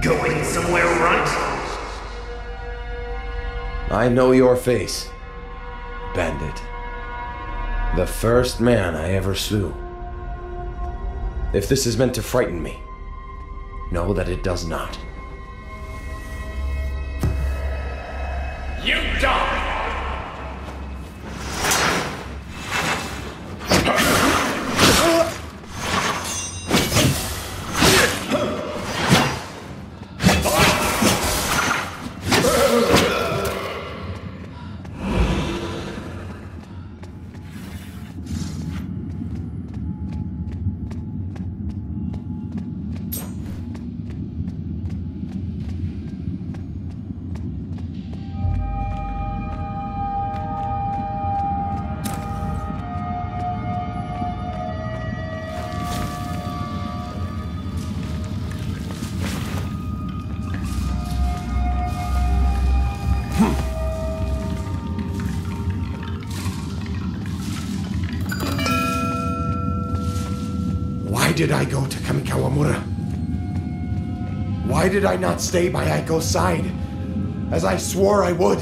Going somewhere right? I know your face, Bandit. The first man I ever slew. If this is meant to frighten me, know that it does not. Did I not stay by Aiko's side, as I swore I would?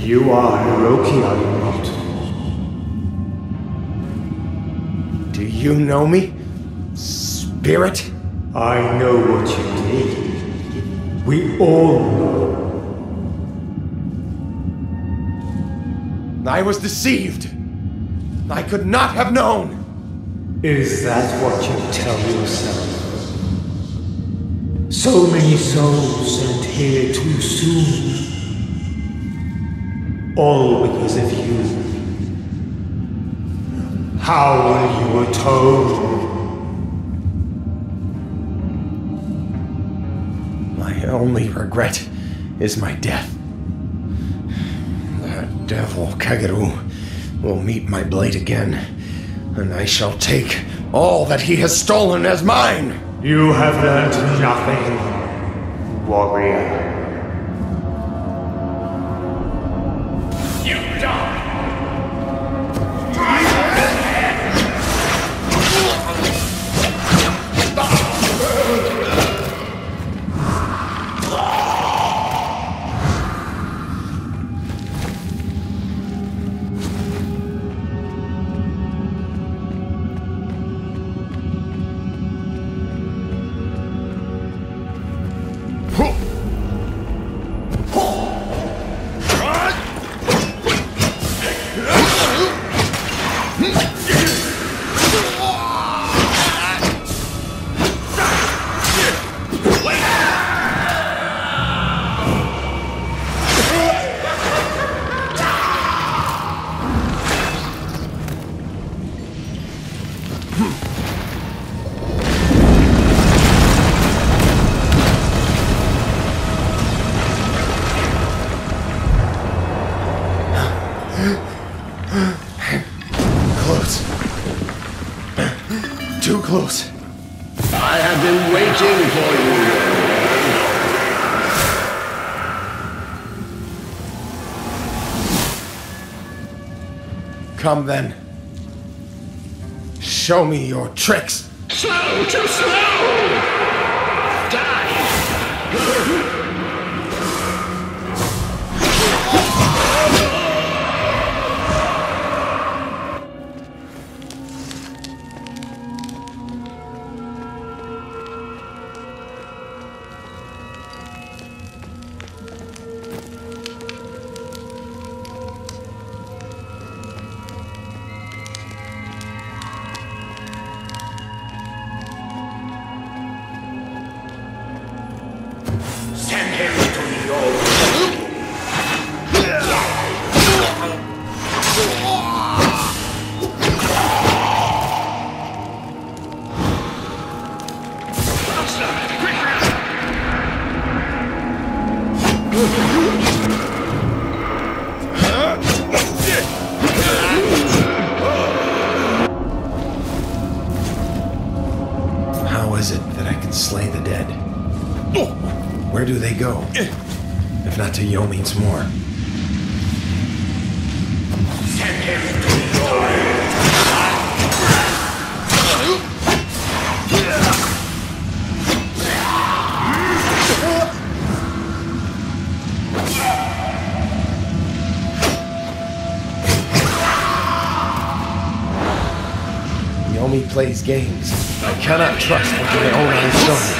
You are Hiroki, are you not? Do you know me, spirit? I know what you did. We all know. I was deceived. I could not have known. Is that what you tell yourself? So many souls sent here too soon. All because of you. How you atone? My only regret is my death. The devil Kagero will meet my blade again, and I shall take all that he has stolen as mine. You have learned nothing, warrior. Come then. Show me your tricks. Games. I cannot trust what my own eyes show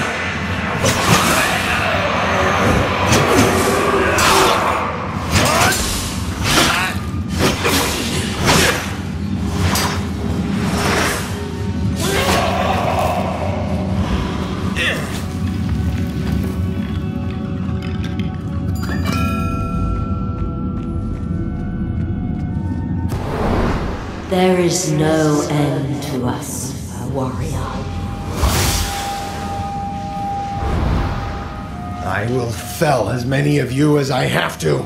fell as many of you as I have to.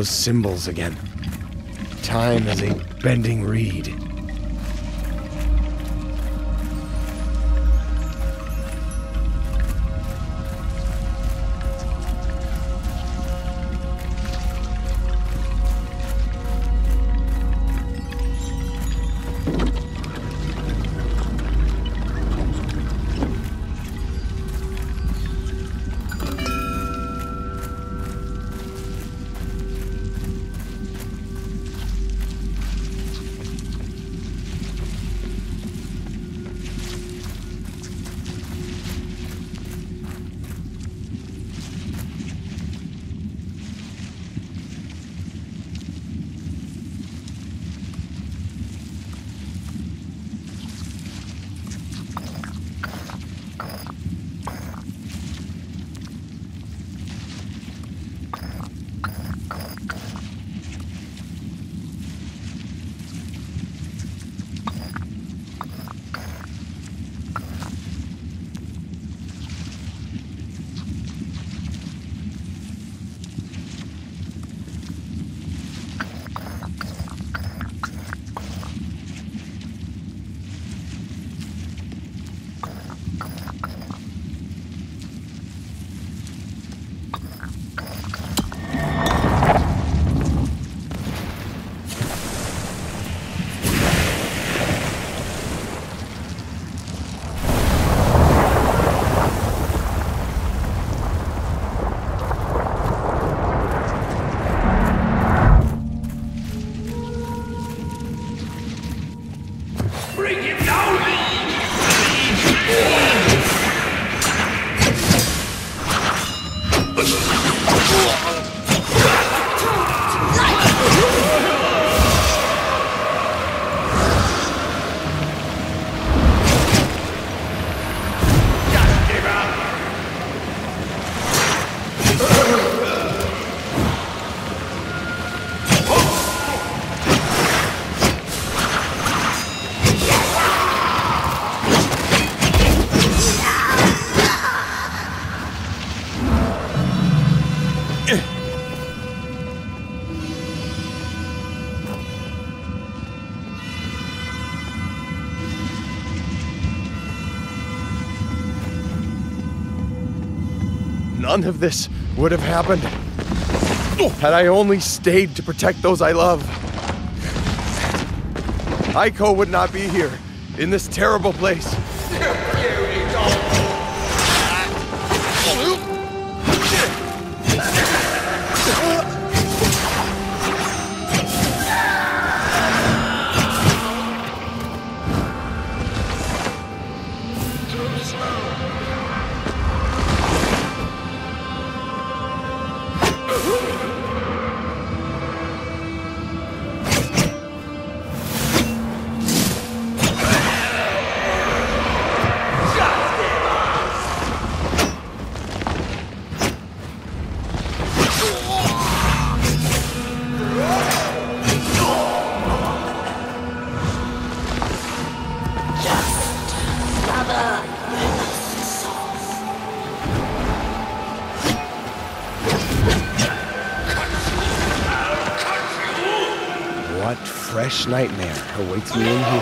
Those symbols again. Time is a bending reed. None of this would have happened had I only stayed to protect those I love. Aiko would not be here in this terrible place. Me in here?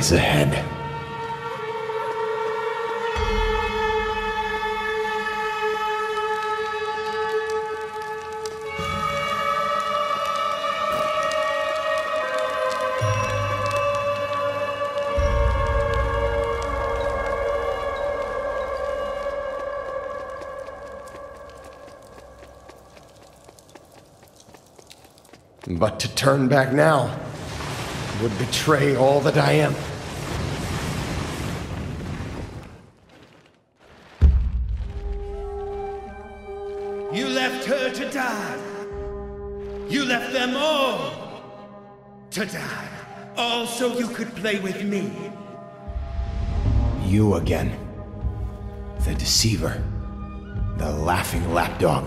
lies ahead. But to turn back now would betray all that I am. Deceiver. The laughing lapdog.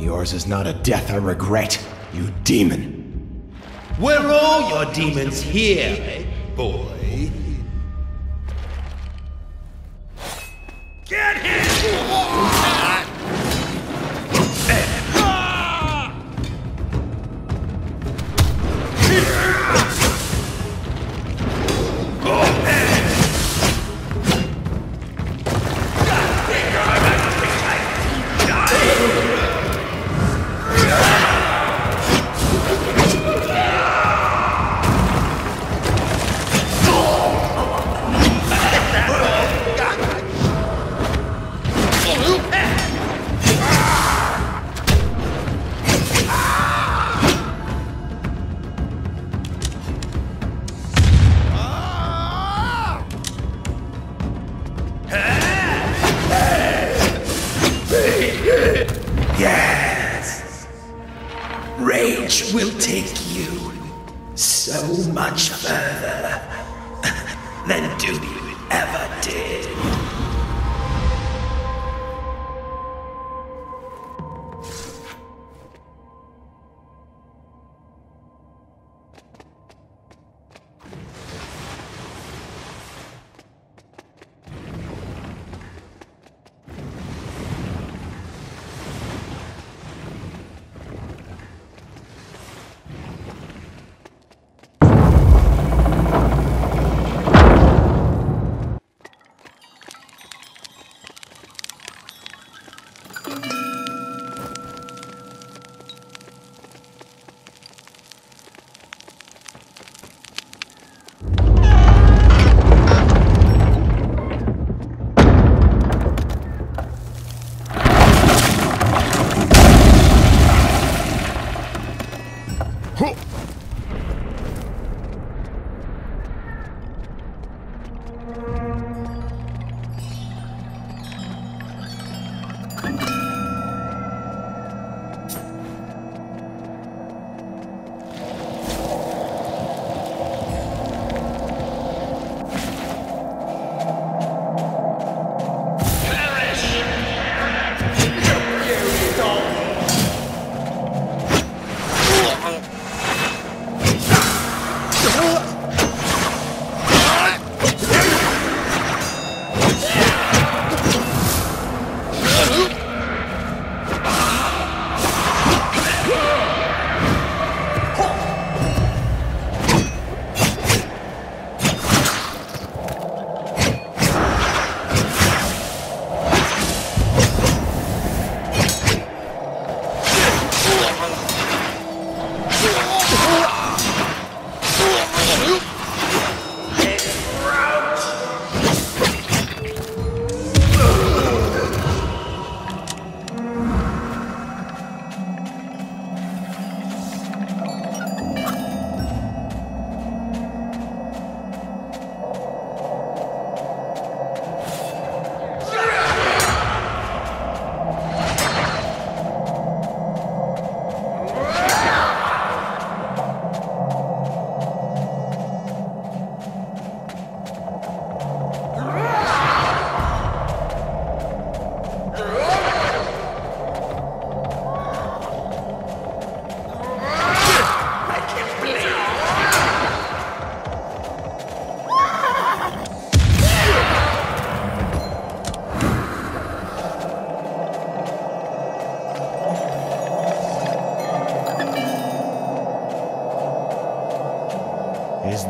Yours is not a death I regret, you demon. Were all your demons here, eh, boy? Get him!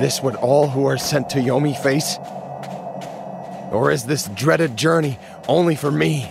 This what all who are sent to Yomi face? Or is this dreaded journey only for me?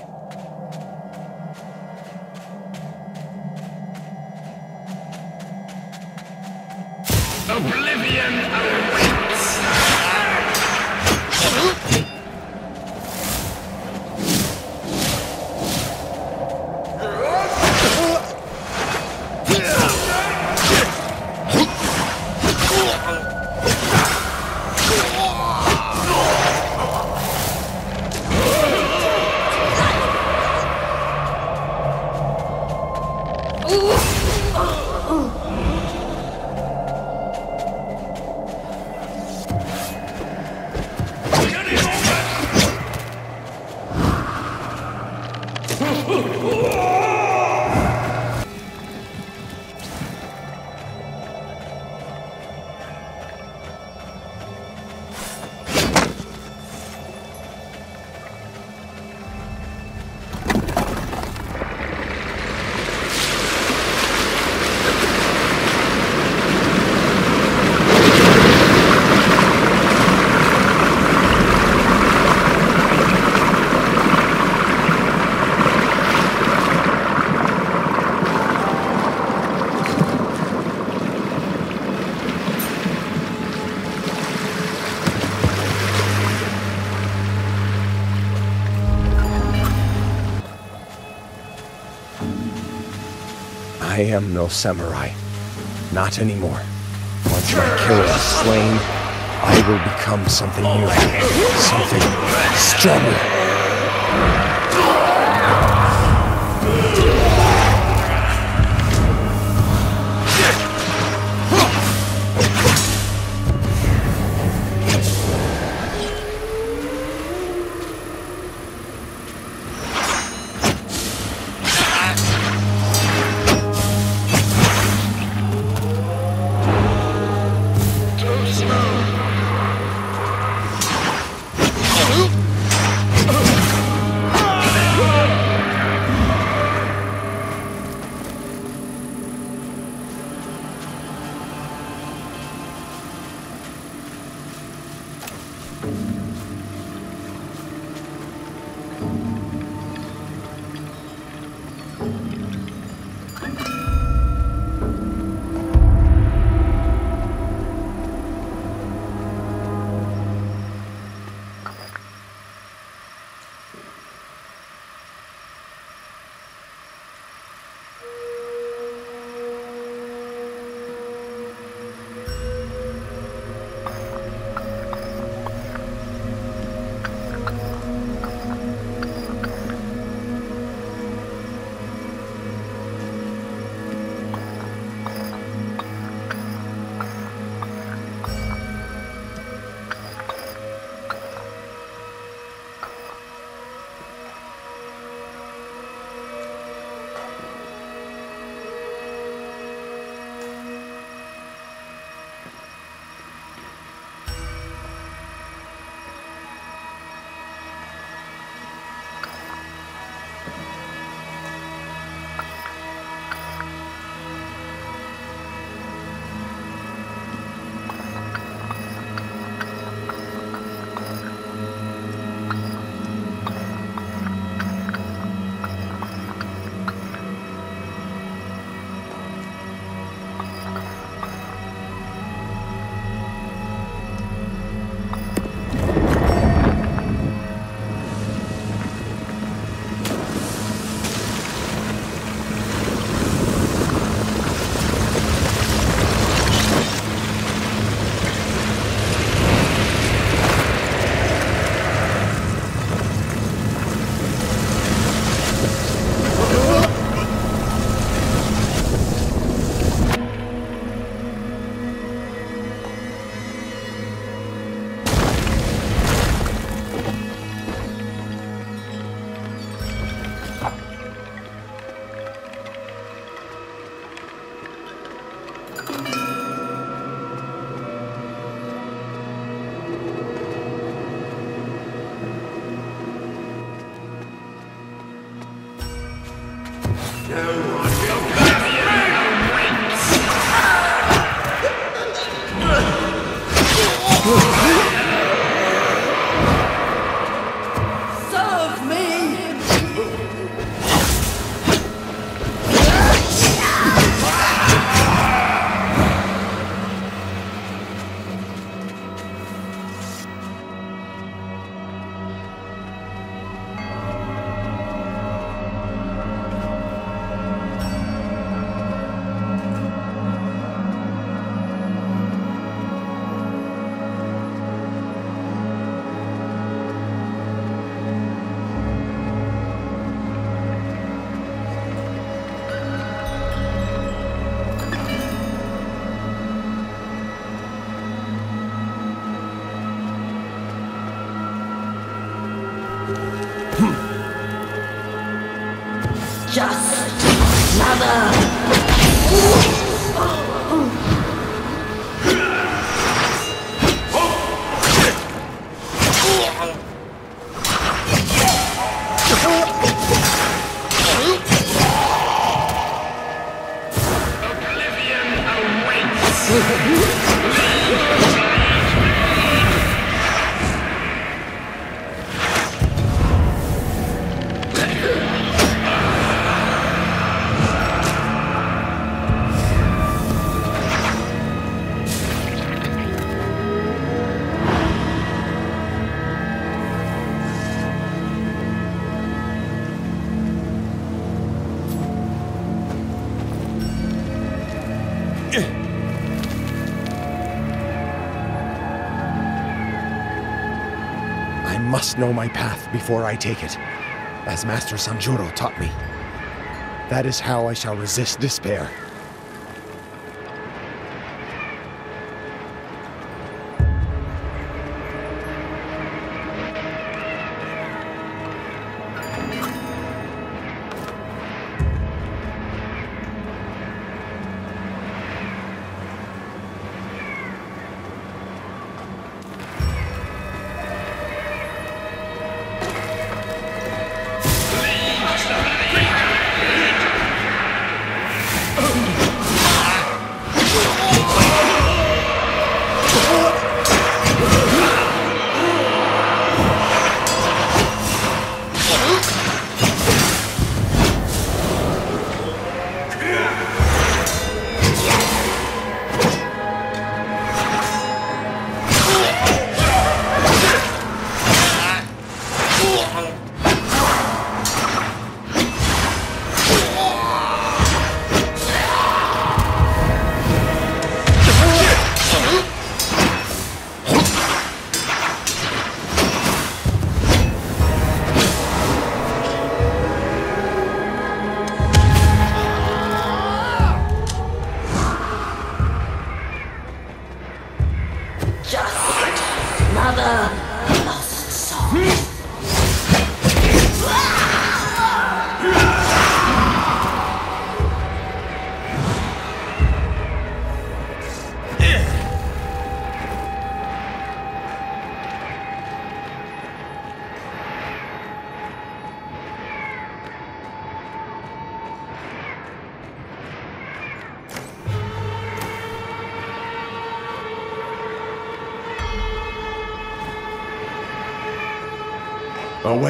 Samurai. Not anymore. Once my killer is slain, I will become something new. Something stronger. Must know my path before I take it, as Master Sanjuro taught me. That is how I shall resist despair.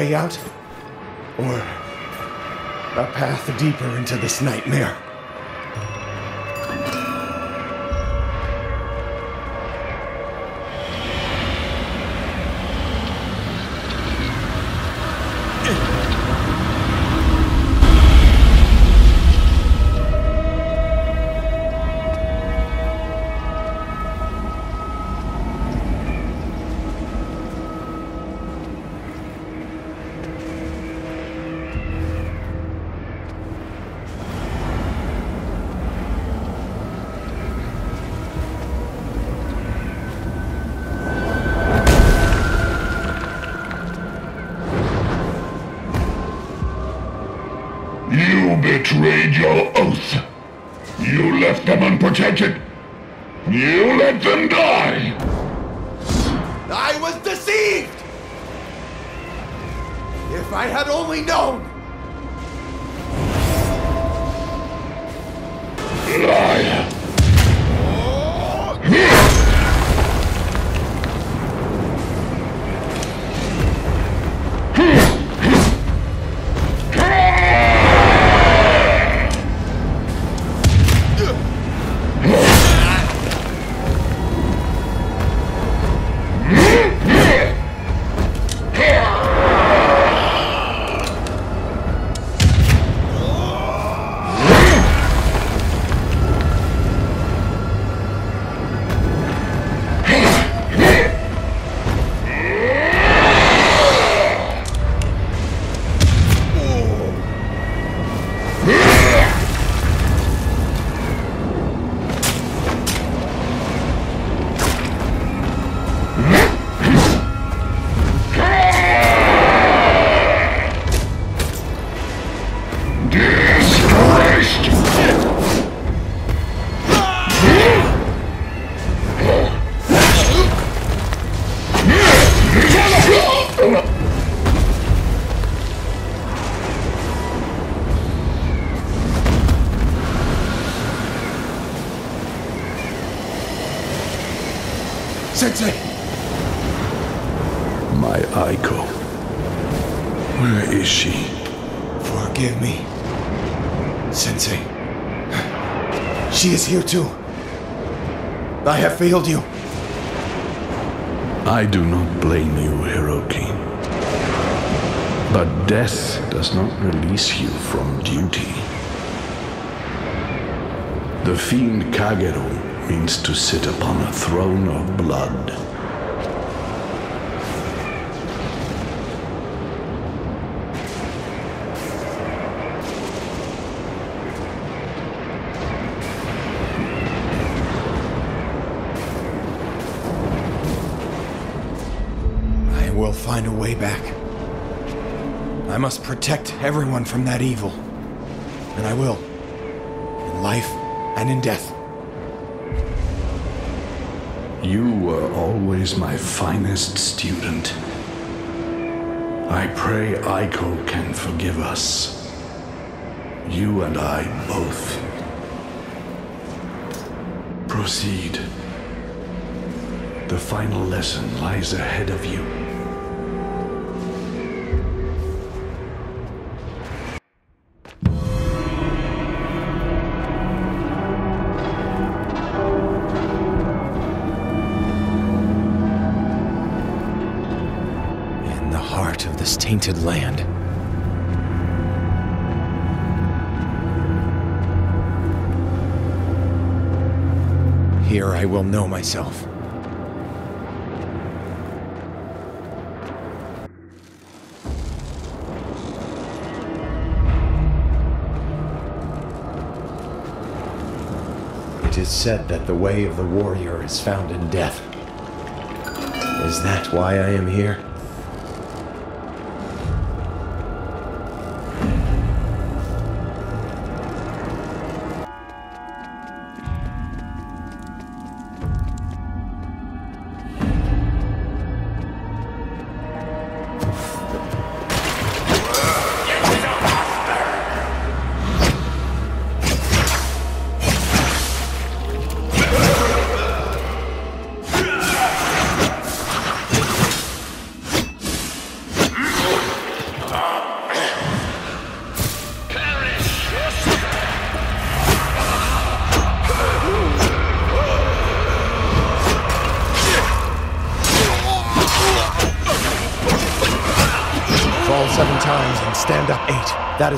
Way out? Or a path deeper into this nightmare? Betrayed your oath. You left them unprotected. You let them die. I was deceived! If I had only known! Liar. Sensei! My Aiko. Where is she? Forgive me. Sensei. She is here too. I have failed you. I do not blame you, Hiroki. But death does not release you from duty. The fiend Kagero means to sit upon a throne of blood. I will find a way back. I must protect everyone from that evil. And I will. In life and in death. You were always my finest student. I pray Aiko can forgive us. You and I both. Proceed. The final lesson lies ahead of you. Tainted land. Here I will know myself. It is said that the way of the warrior is found in death. Is that why I am here?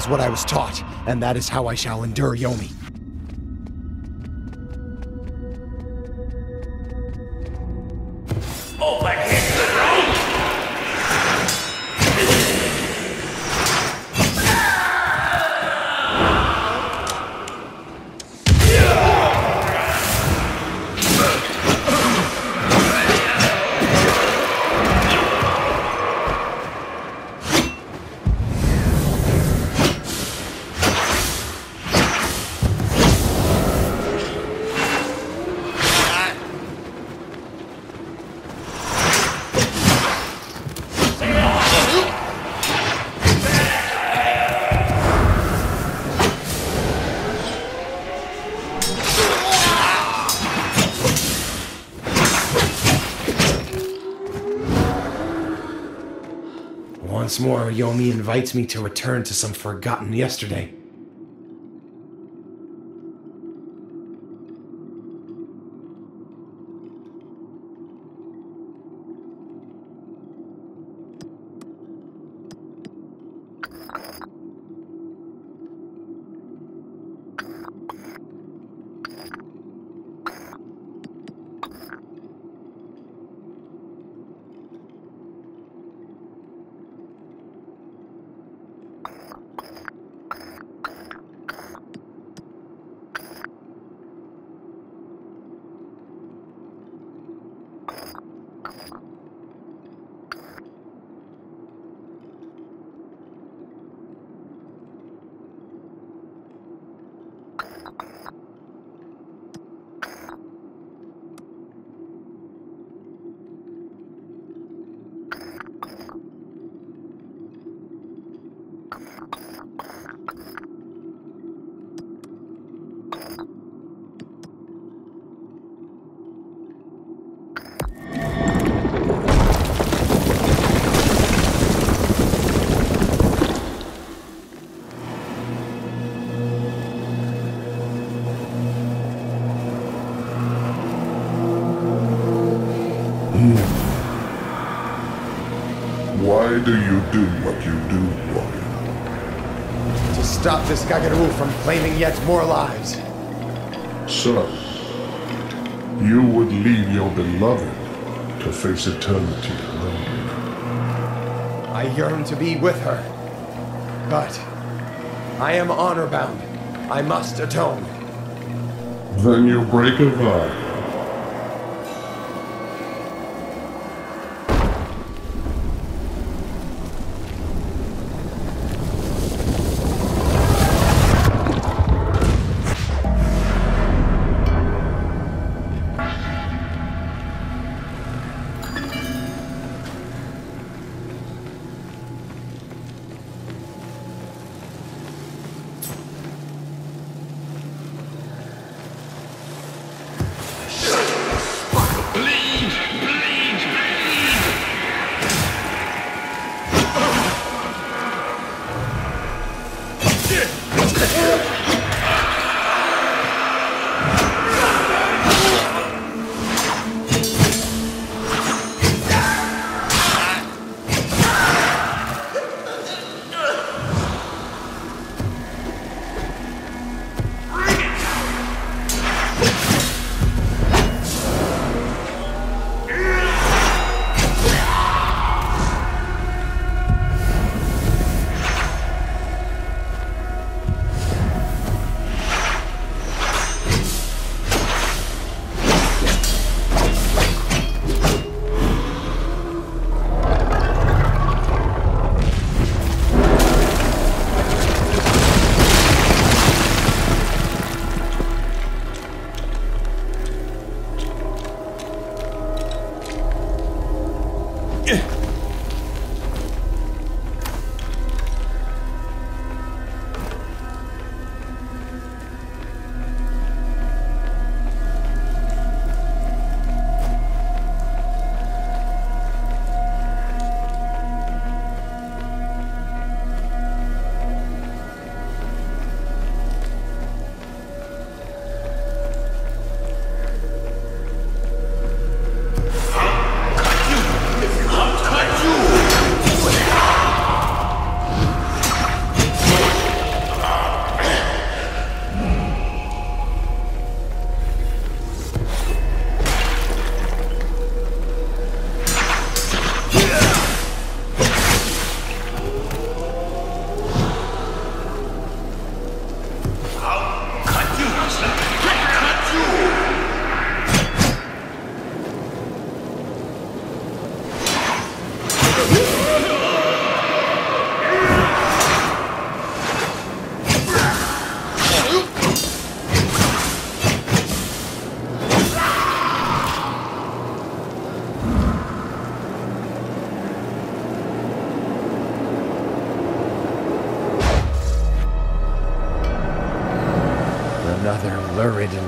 Is what I was taught, and that is how I shall endure Yomi. Once more, Yomi invites me to return to some forgotten yesterday. More lives. Son, you would leave your beloved to face eternity alone. I yearn to be with her. But I am honor bound. I must atone. Then you break a vow.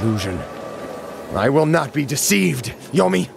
Illusion. I will not be deceived, Yomi.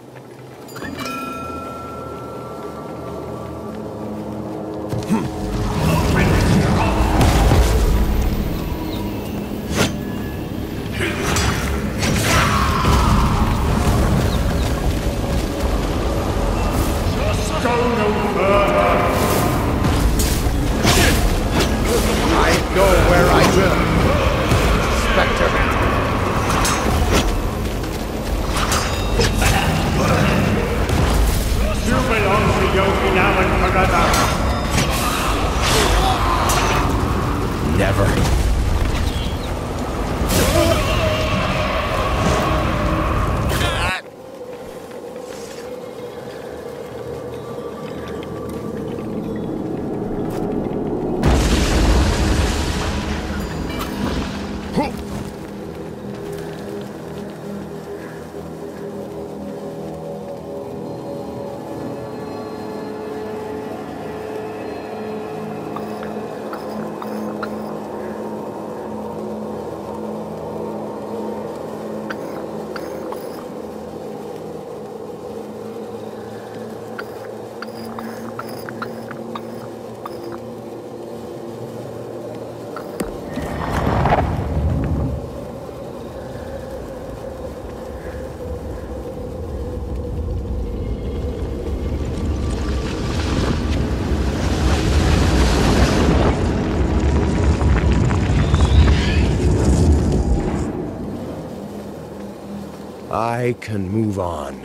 I can move on.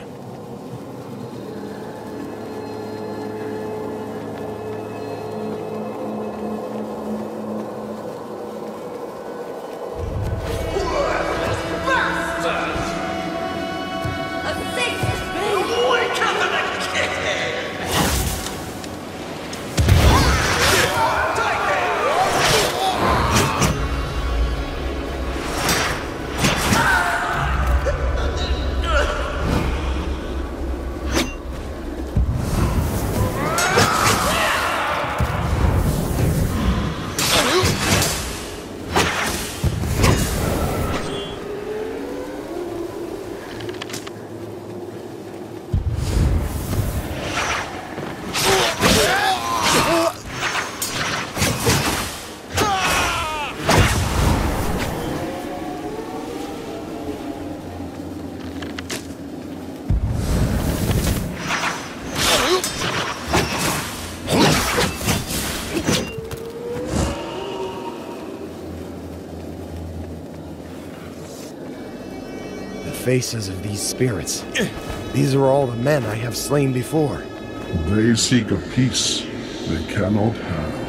Faces of these spirits. These are all the men I have slain before. They seek a peace they cannot have.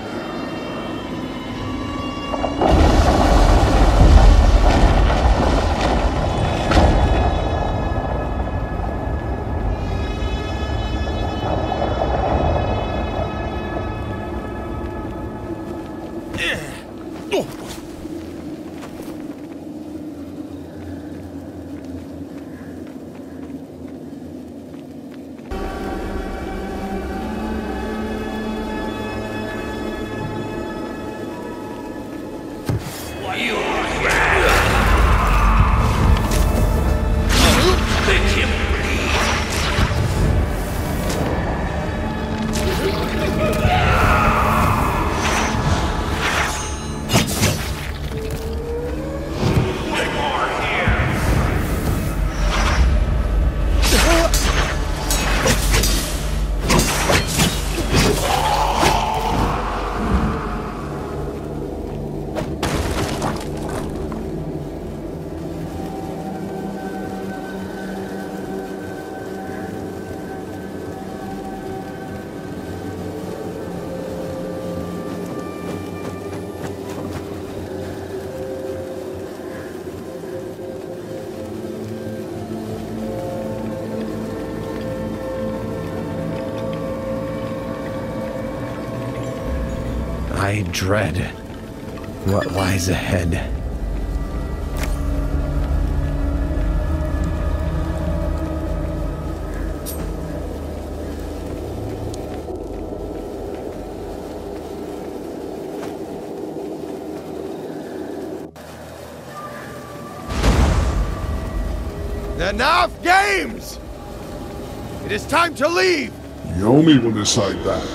I dread what lies ahead. Enough games! It is time to leave! Yomi will decide that.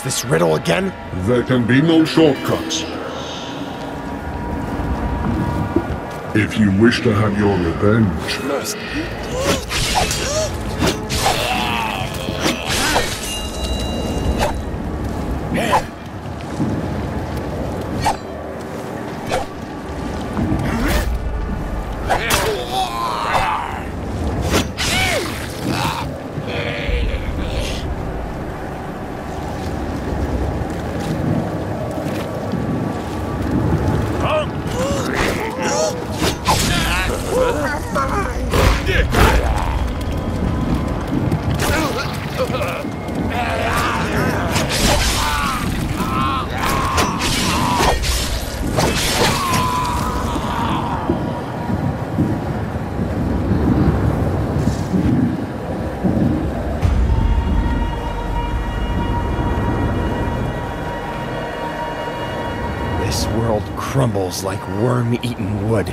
I this riddle again? There can be no shortcuts. If you wish to have your revenge, crumbles like worm eaten wood.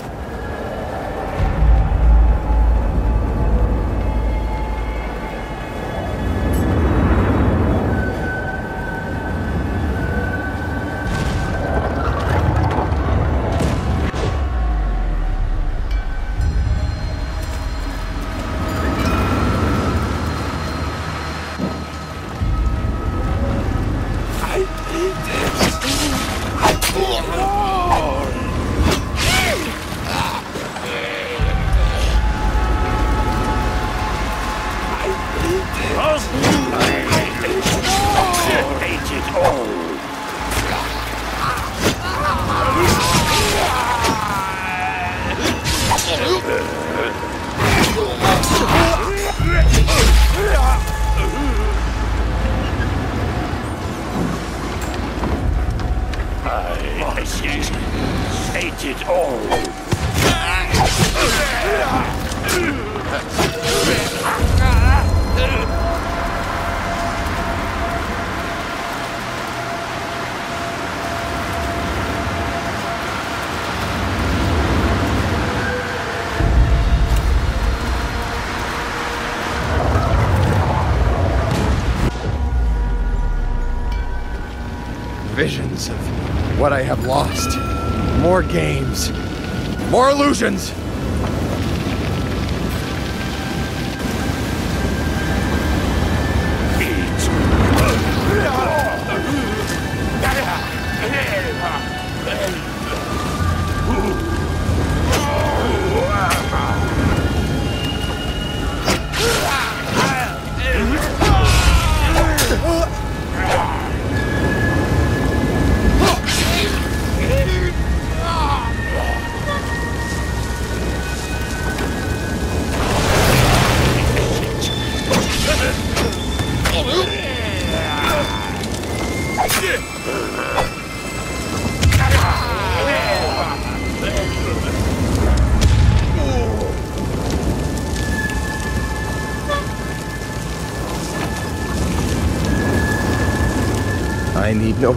Illusions.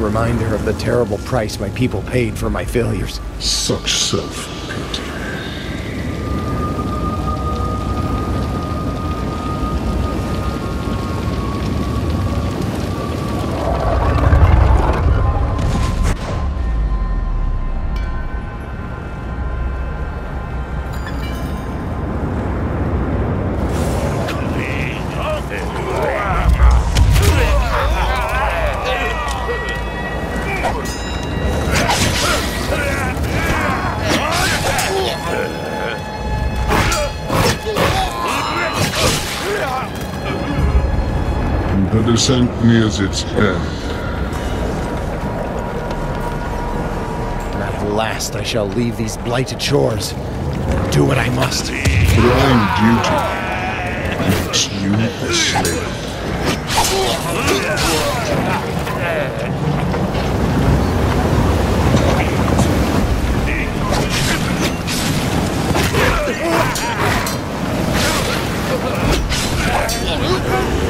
Reminder of the terrible price my people paid for my failures. Such self-pity. The descent nears its end. At last I shall leave these blighted shores. Do what I must. Blind duty makes you a slave.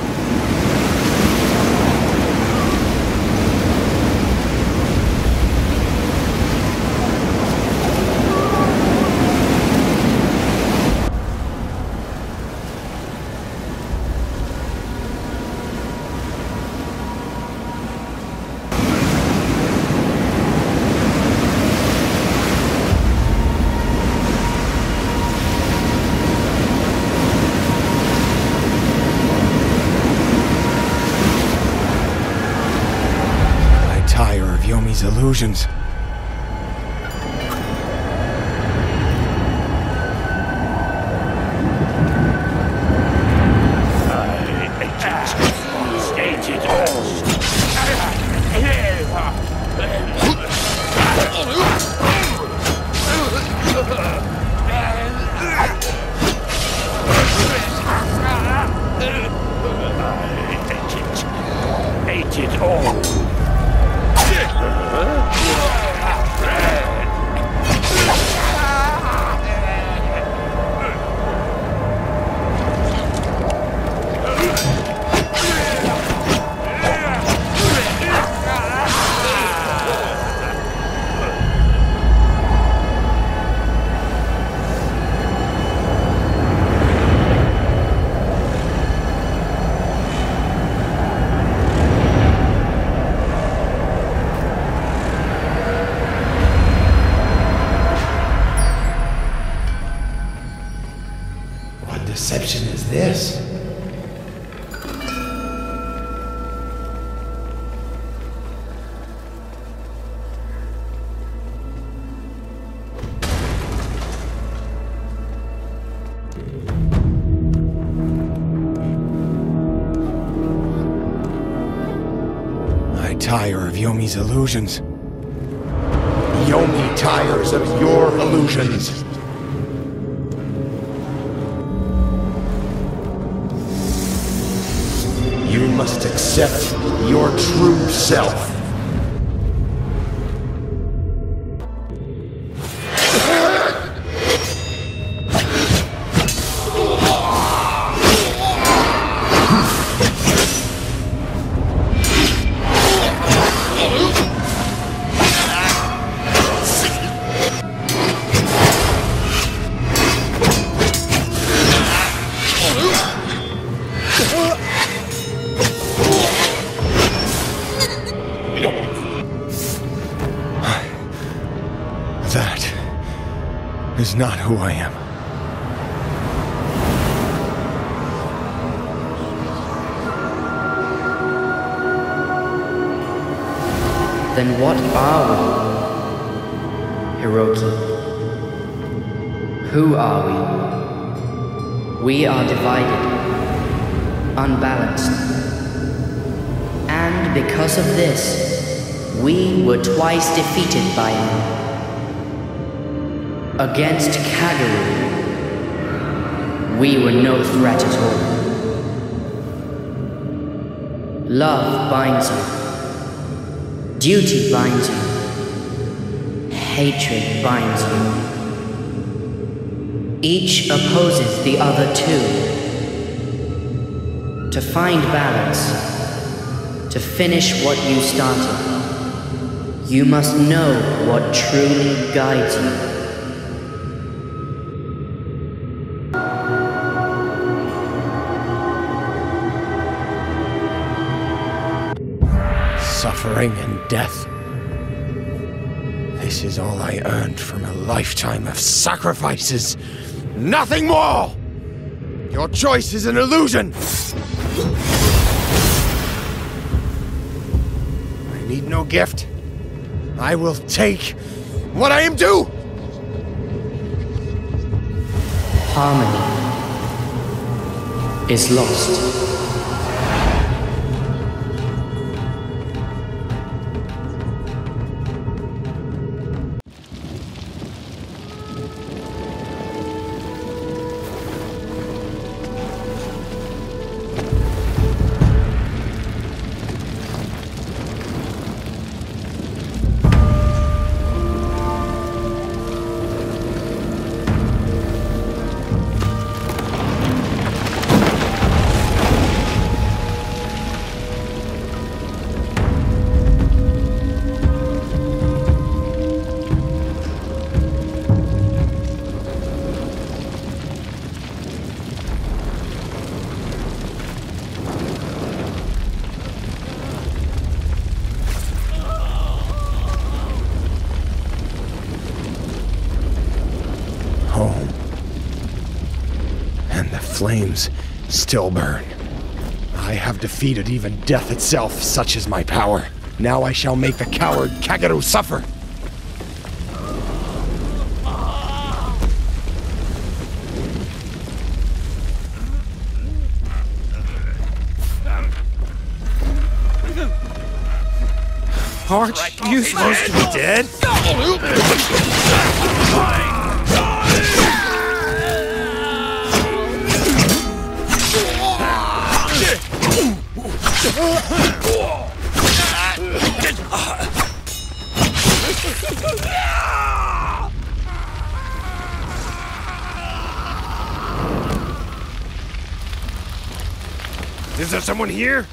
I tire of Yomi's illusions. Yomi's illusions. Yomi tires of your illusions. Against Kagero, we were no threat at all. Love binds you. Duty binds you. Hatred binds you. Each opposes the other two. To find balance. To finish what you started. You must know what truly guides you. Suffering and death. This is all I earned from a lifetime of sacrifices. Nothing more! Your choice is an illusion! I need no gift. I will take what I am due! Harmony is lost. Flames still burn. I have defeated even death itself, such is my power. Now I shall make the coward Kagero suffer. Aren't you supposed to be dead? Here?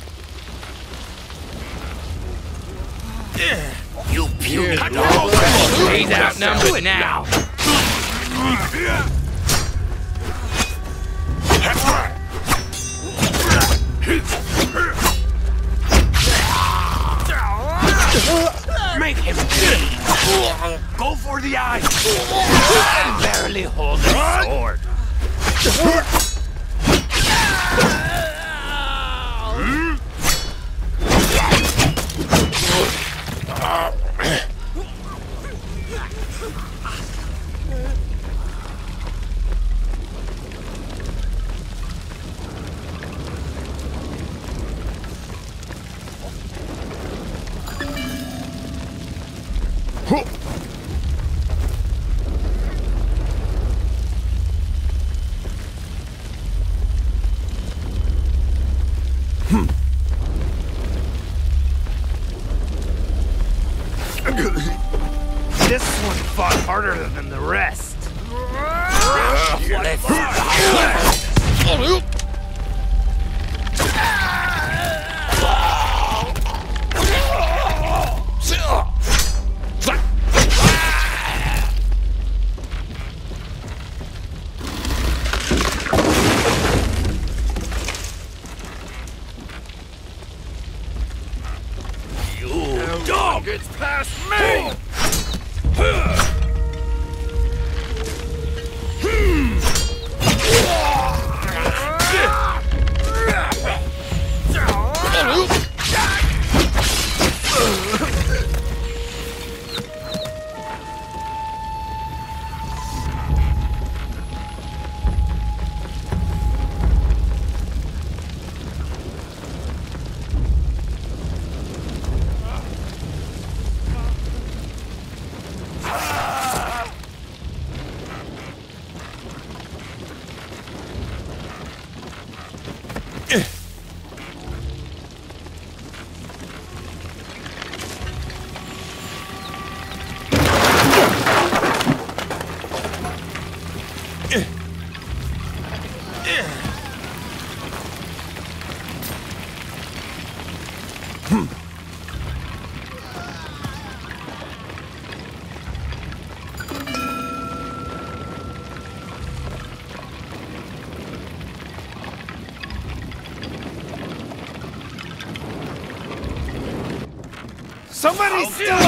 Somebody's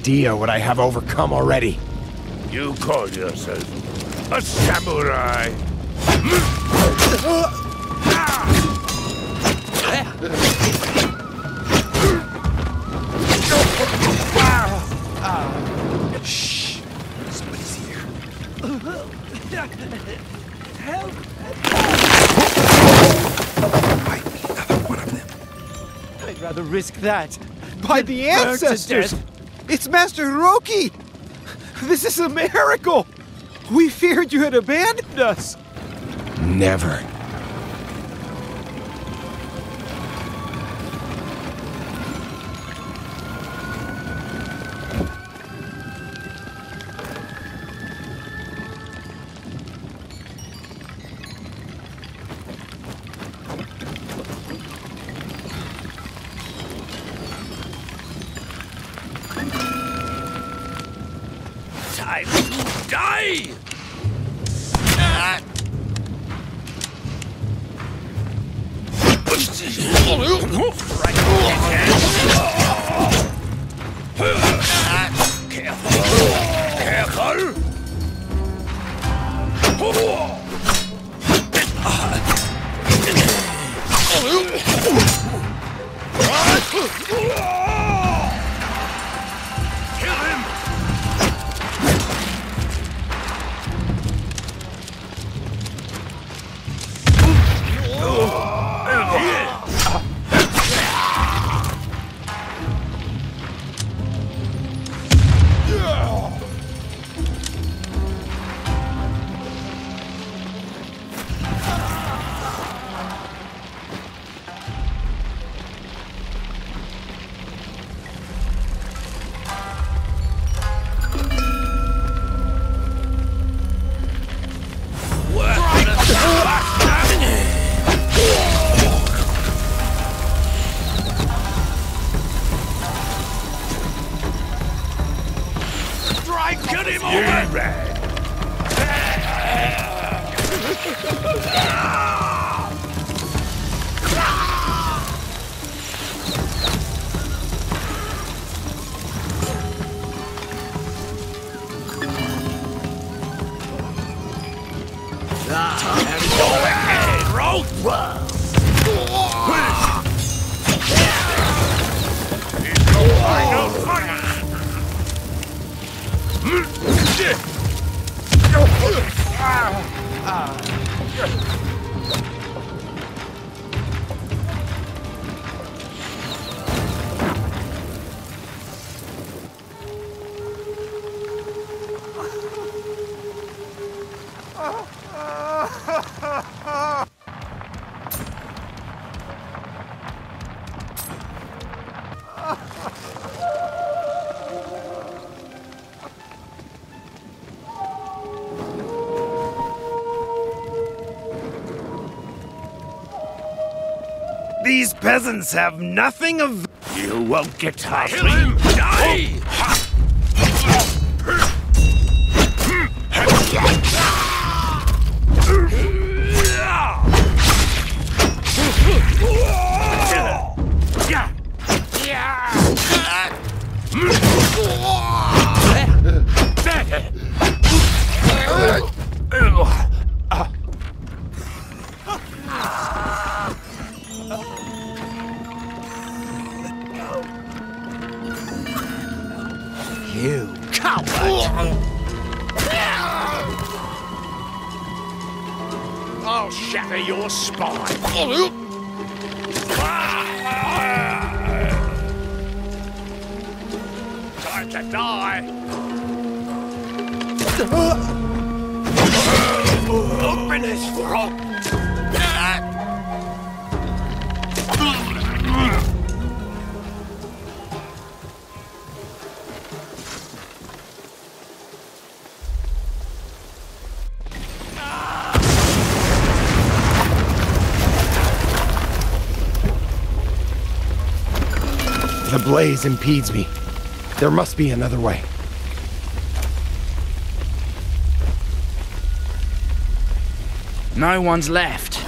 idea what I have overcome already. You call yourself a samurai. Shh. Somebody's here. Help! Another one of them. I'd rather risk that. By the Burnt to ancestors! It's Master Hiroki! This is a miracle! We feared you had abandoned us! Never. Peasants have nothing of. You won't get past Kill me! him! Die! Oh. Blaze impedes me. There must be another way. No one's left.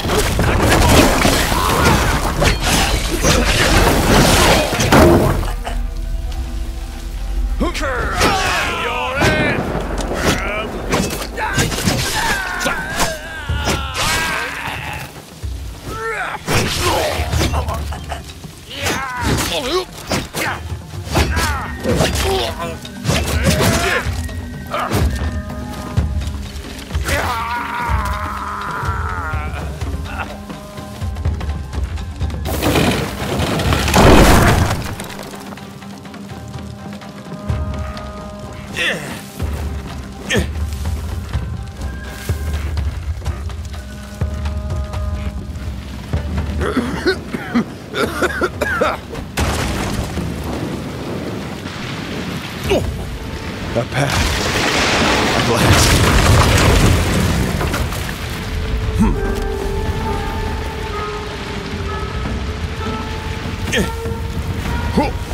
A path. At last. This hmm. eh.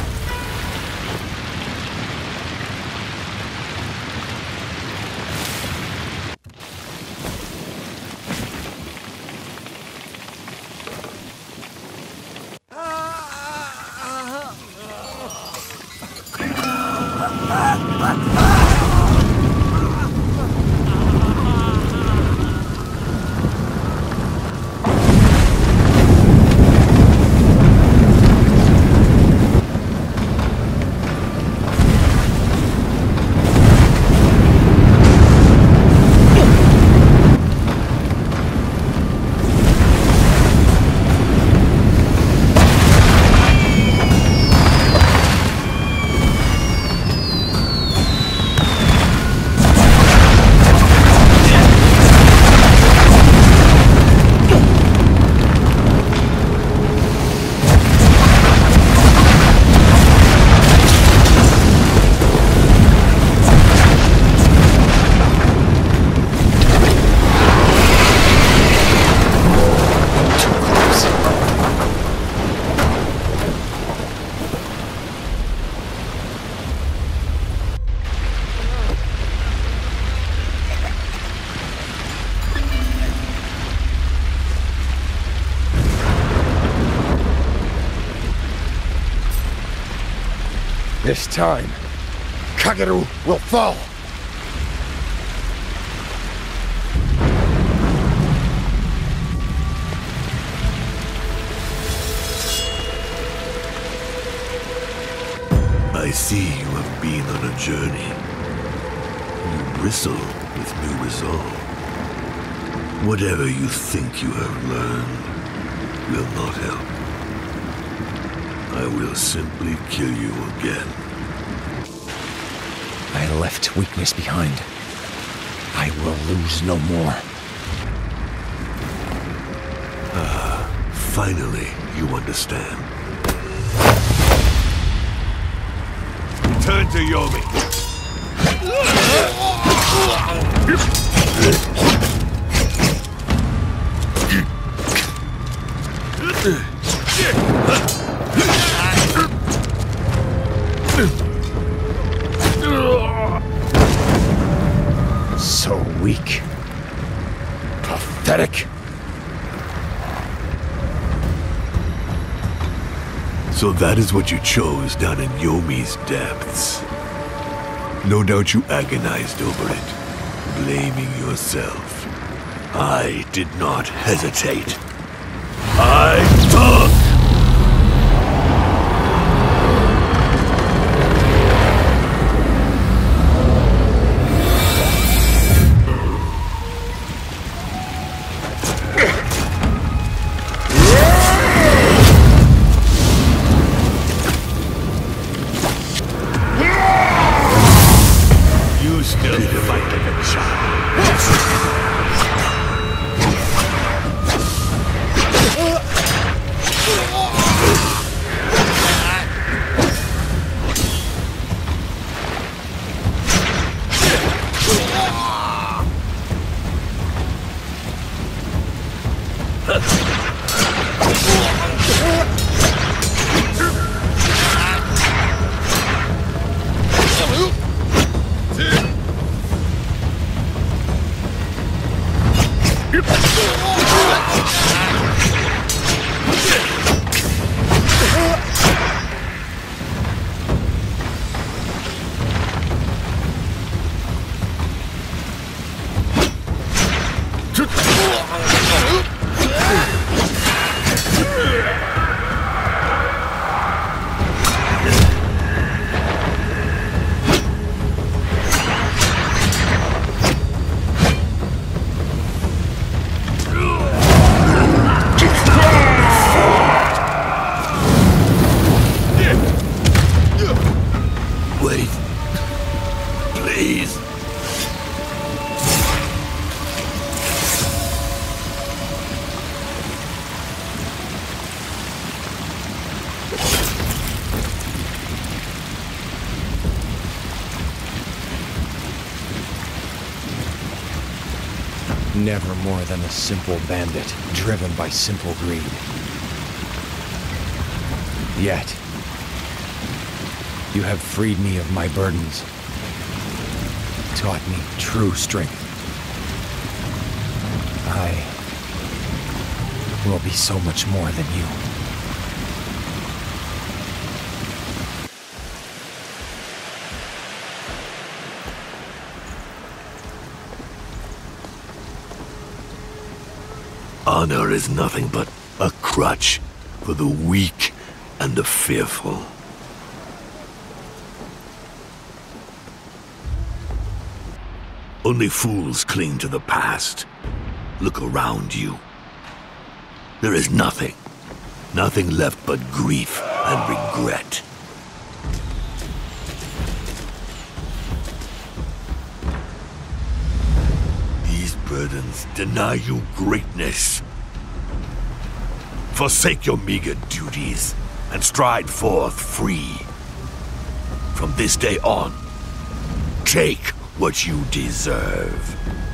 Time, Kagero will fall. I see you have been on a journey. You bristle with new resolve. Whatever you think you have learned will not help. I will simply kill you again. Left weakness behind. I will lose no more. Ah, finally you understand. Return to Yomi. Is what you chose down in Yomi's depths. No doubt you agonized over it, blaming yourself. I did not hesitate. A simple bandit, driven by simple greed. Yet, you have freed me of my burdens, taught me true strength. I will be so much more than you. Honor is nothing but a crutch for the weak and the fearful. Only fools cling to the past. Look around you. There is nothing, nothing left but grief and regret. These burdens deny you greatness. Forsake your meager duties and stride forth free. From this day on, take what you deserve.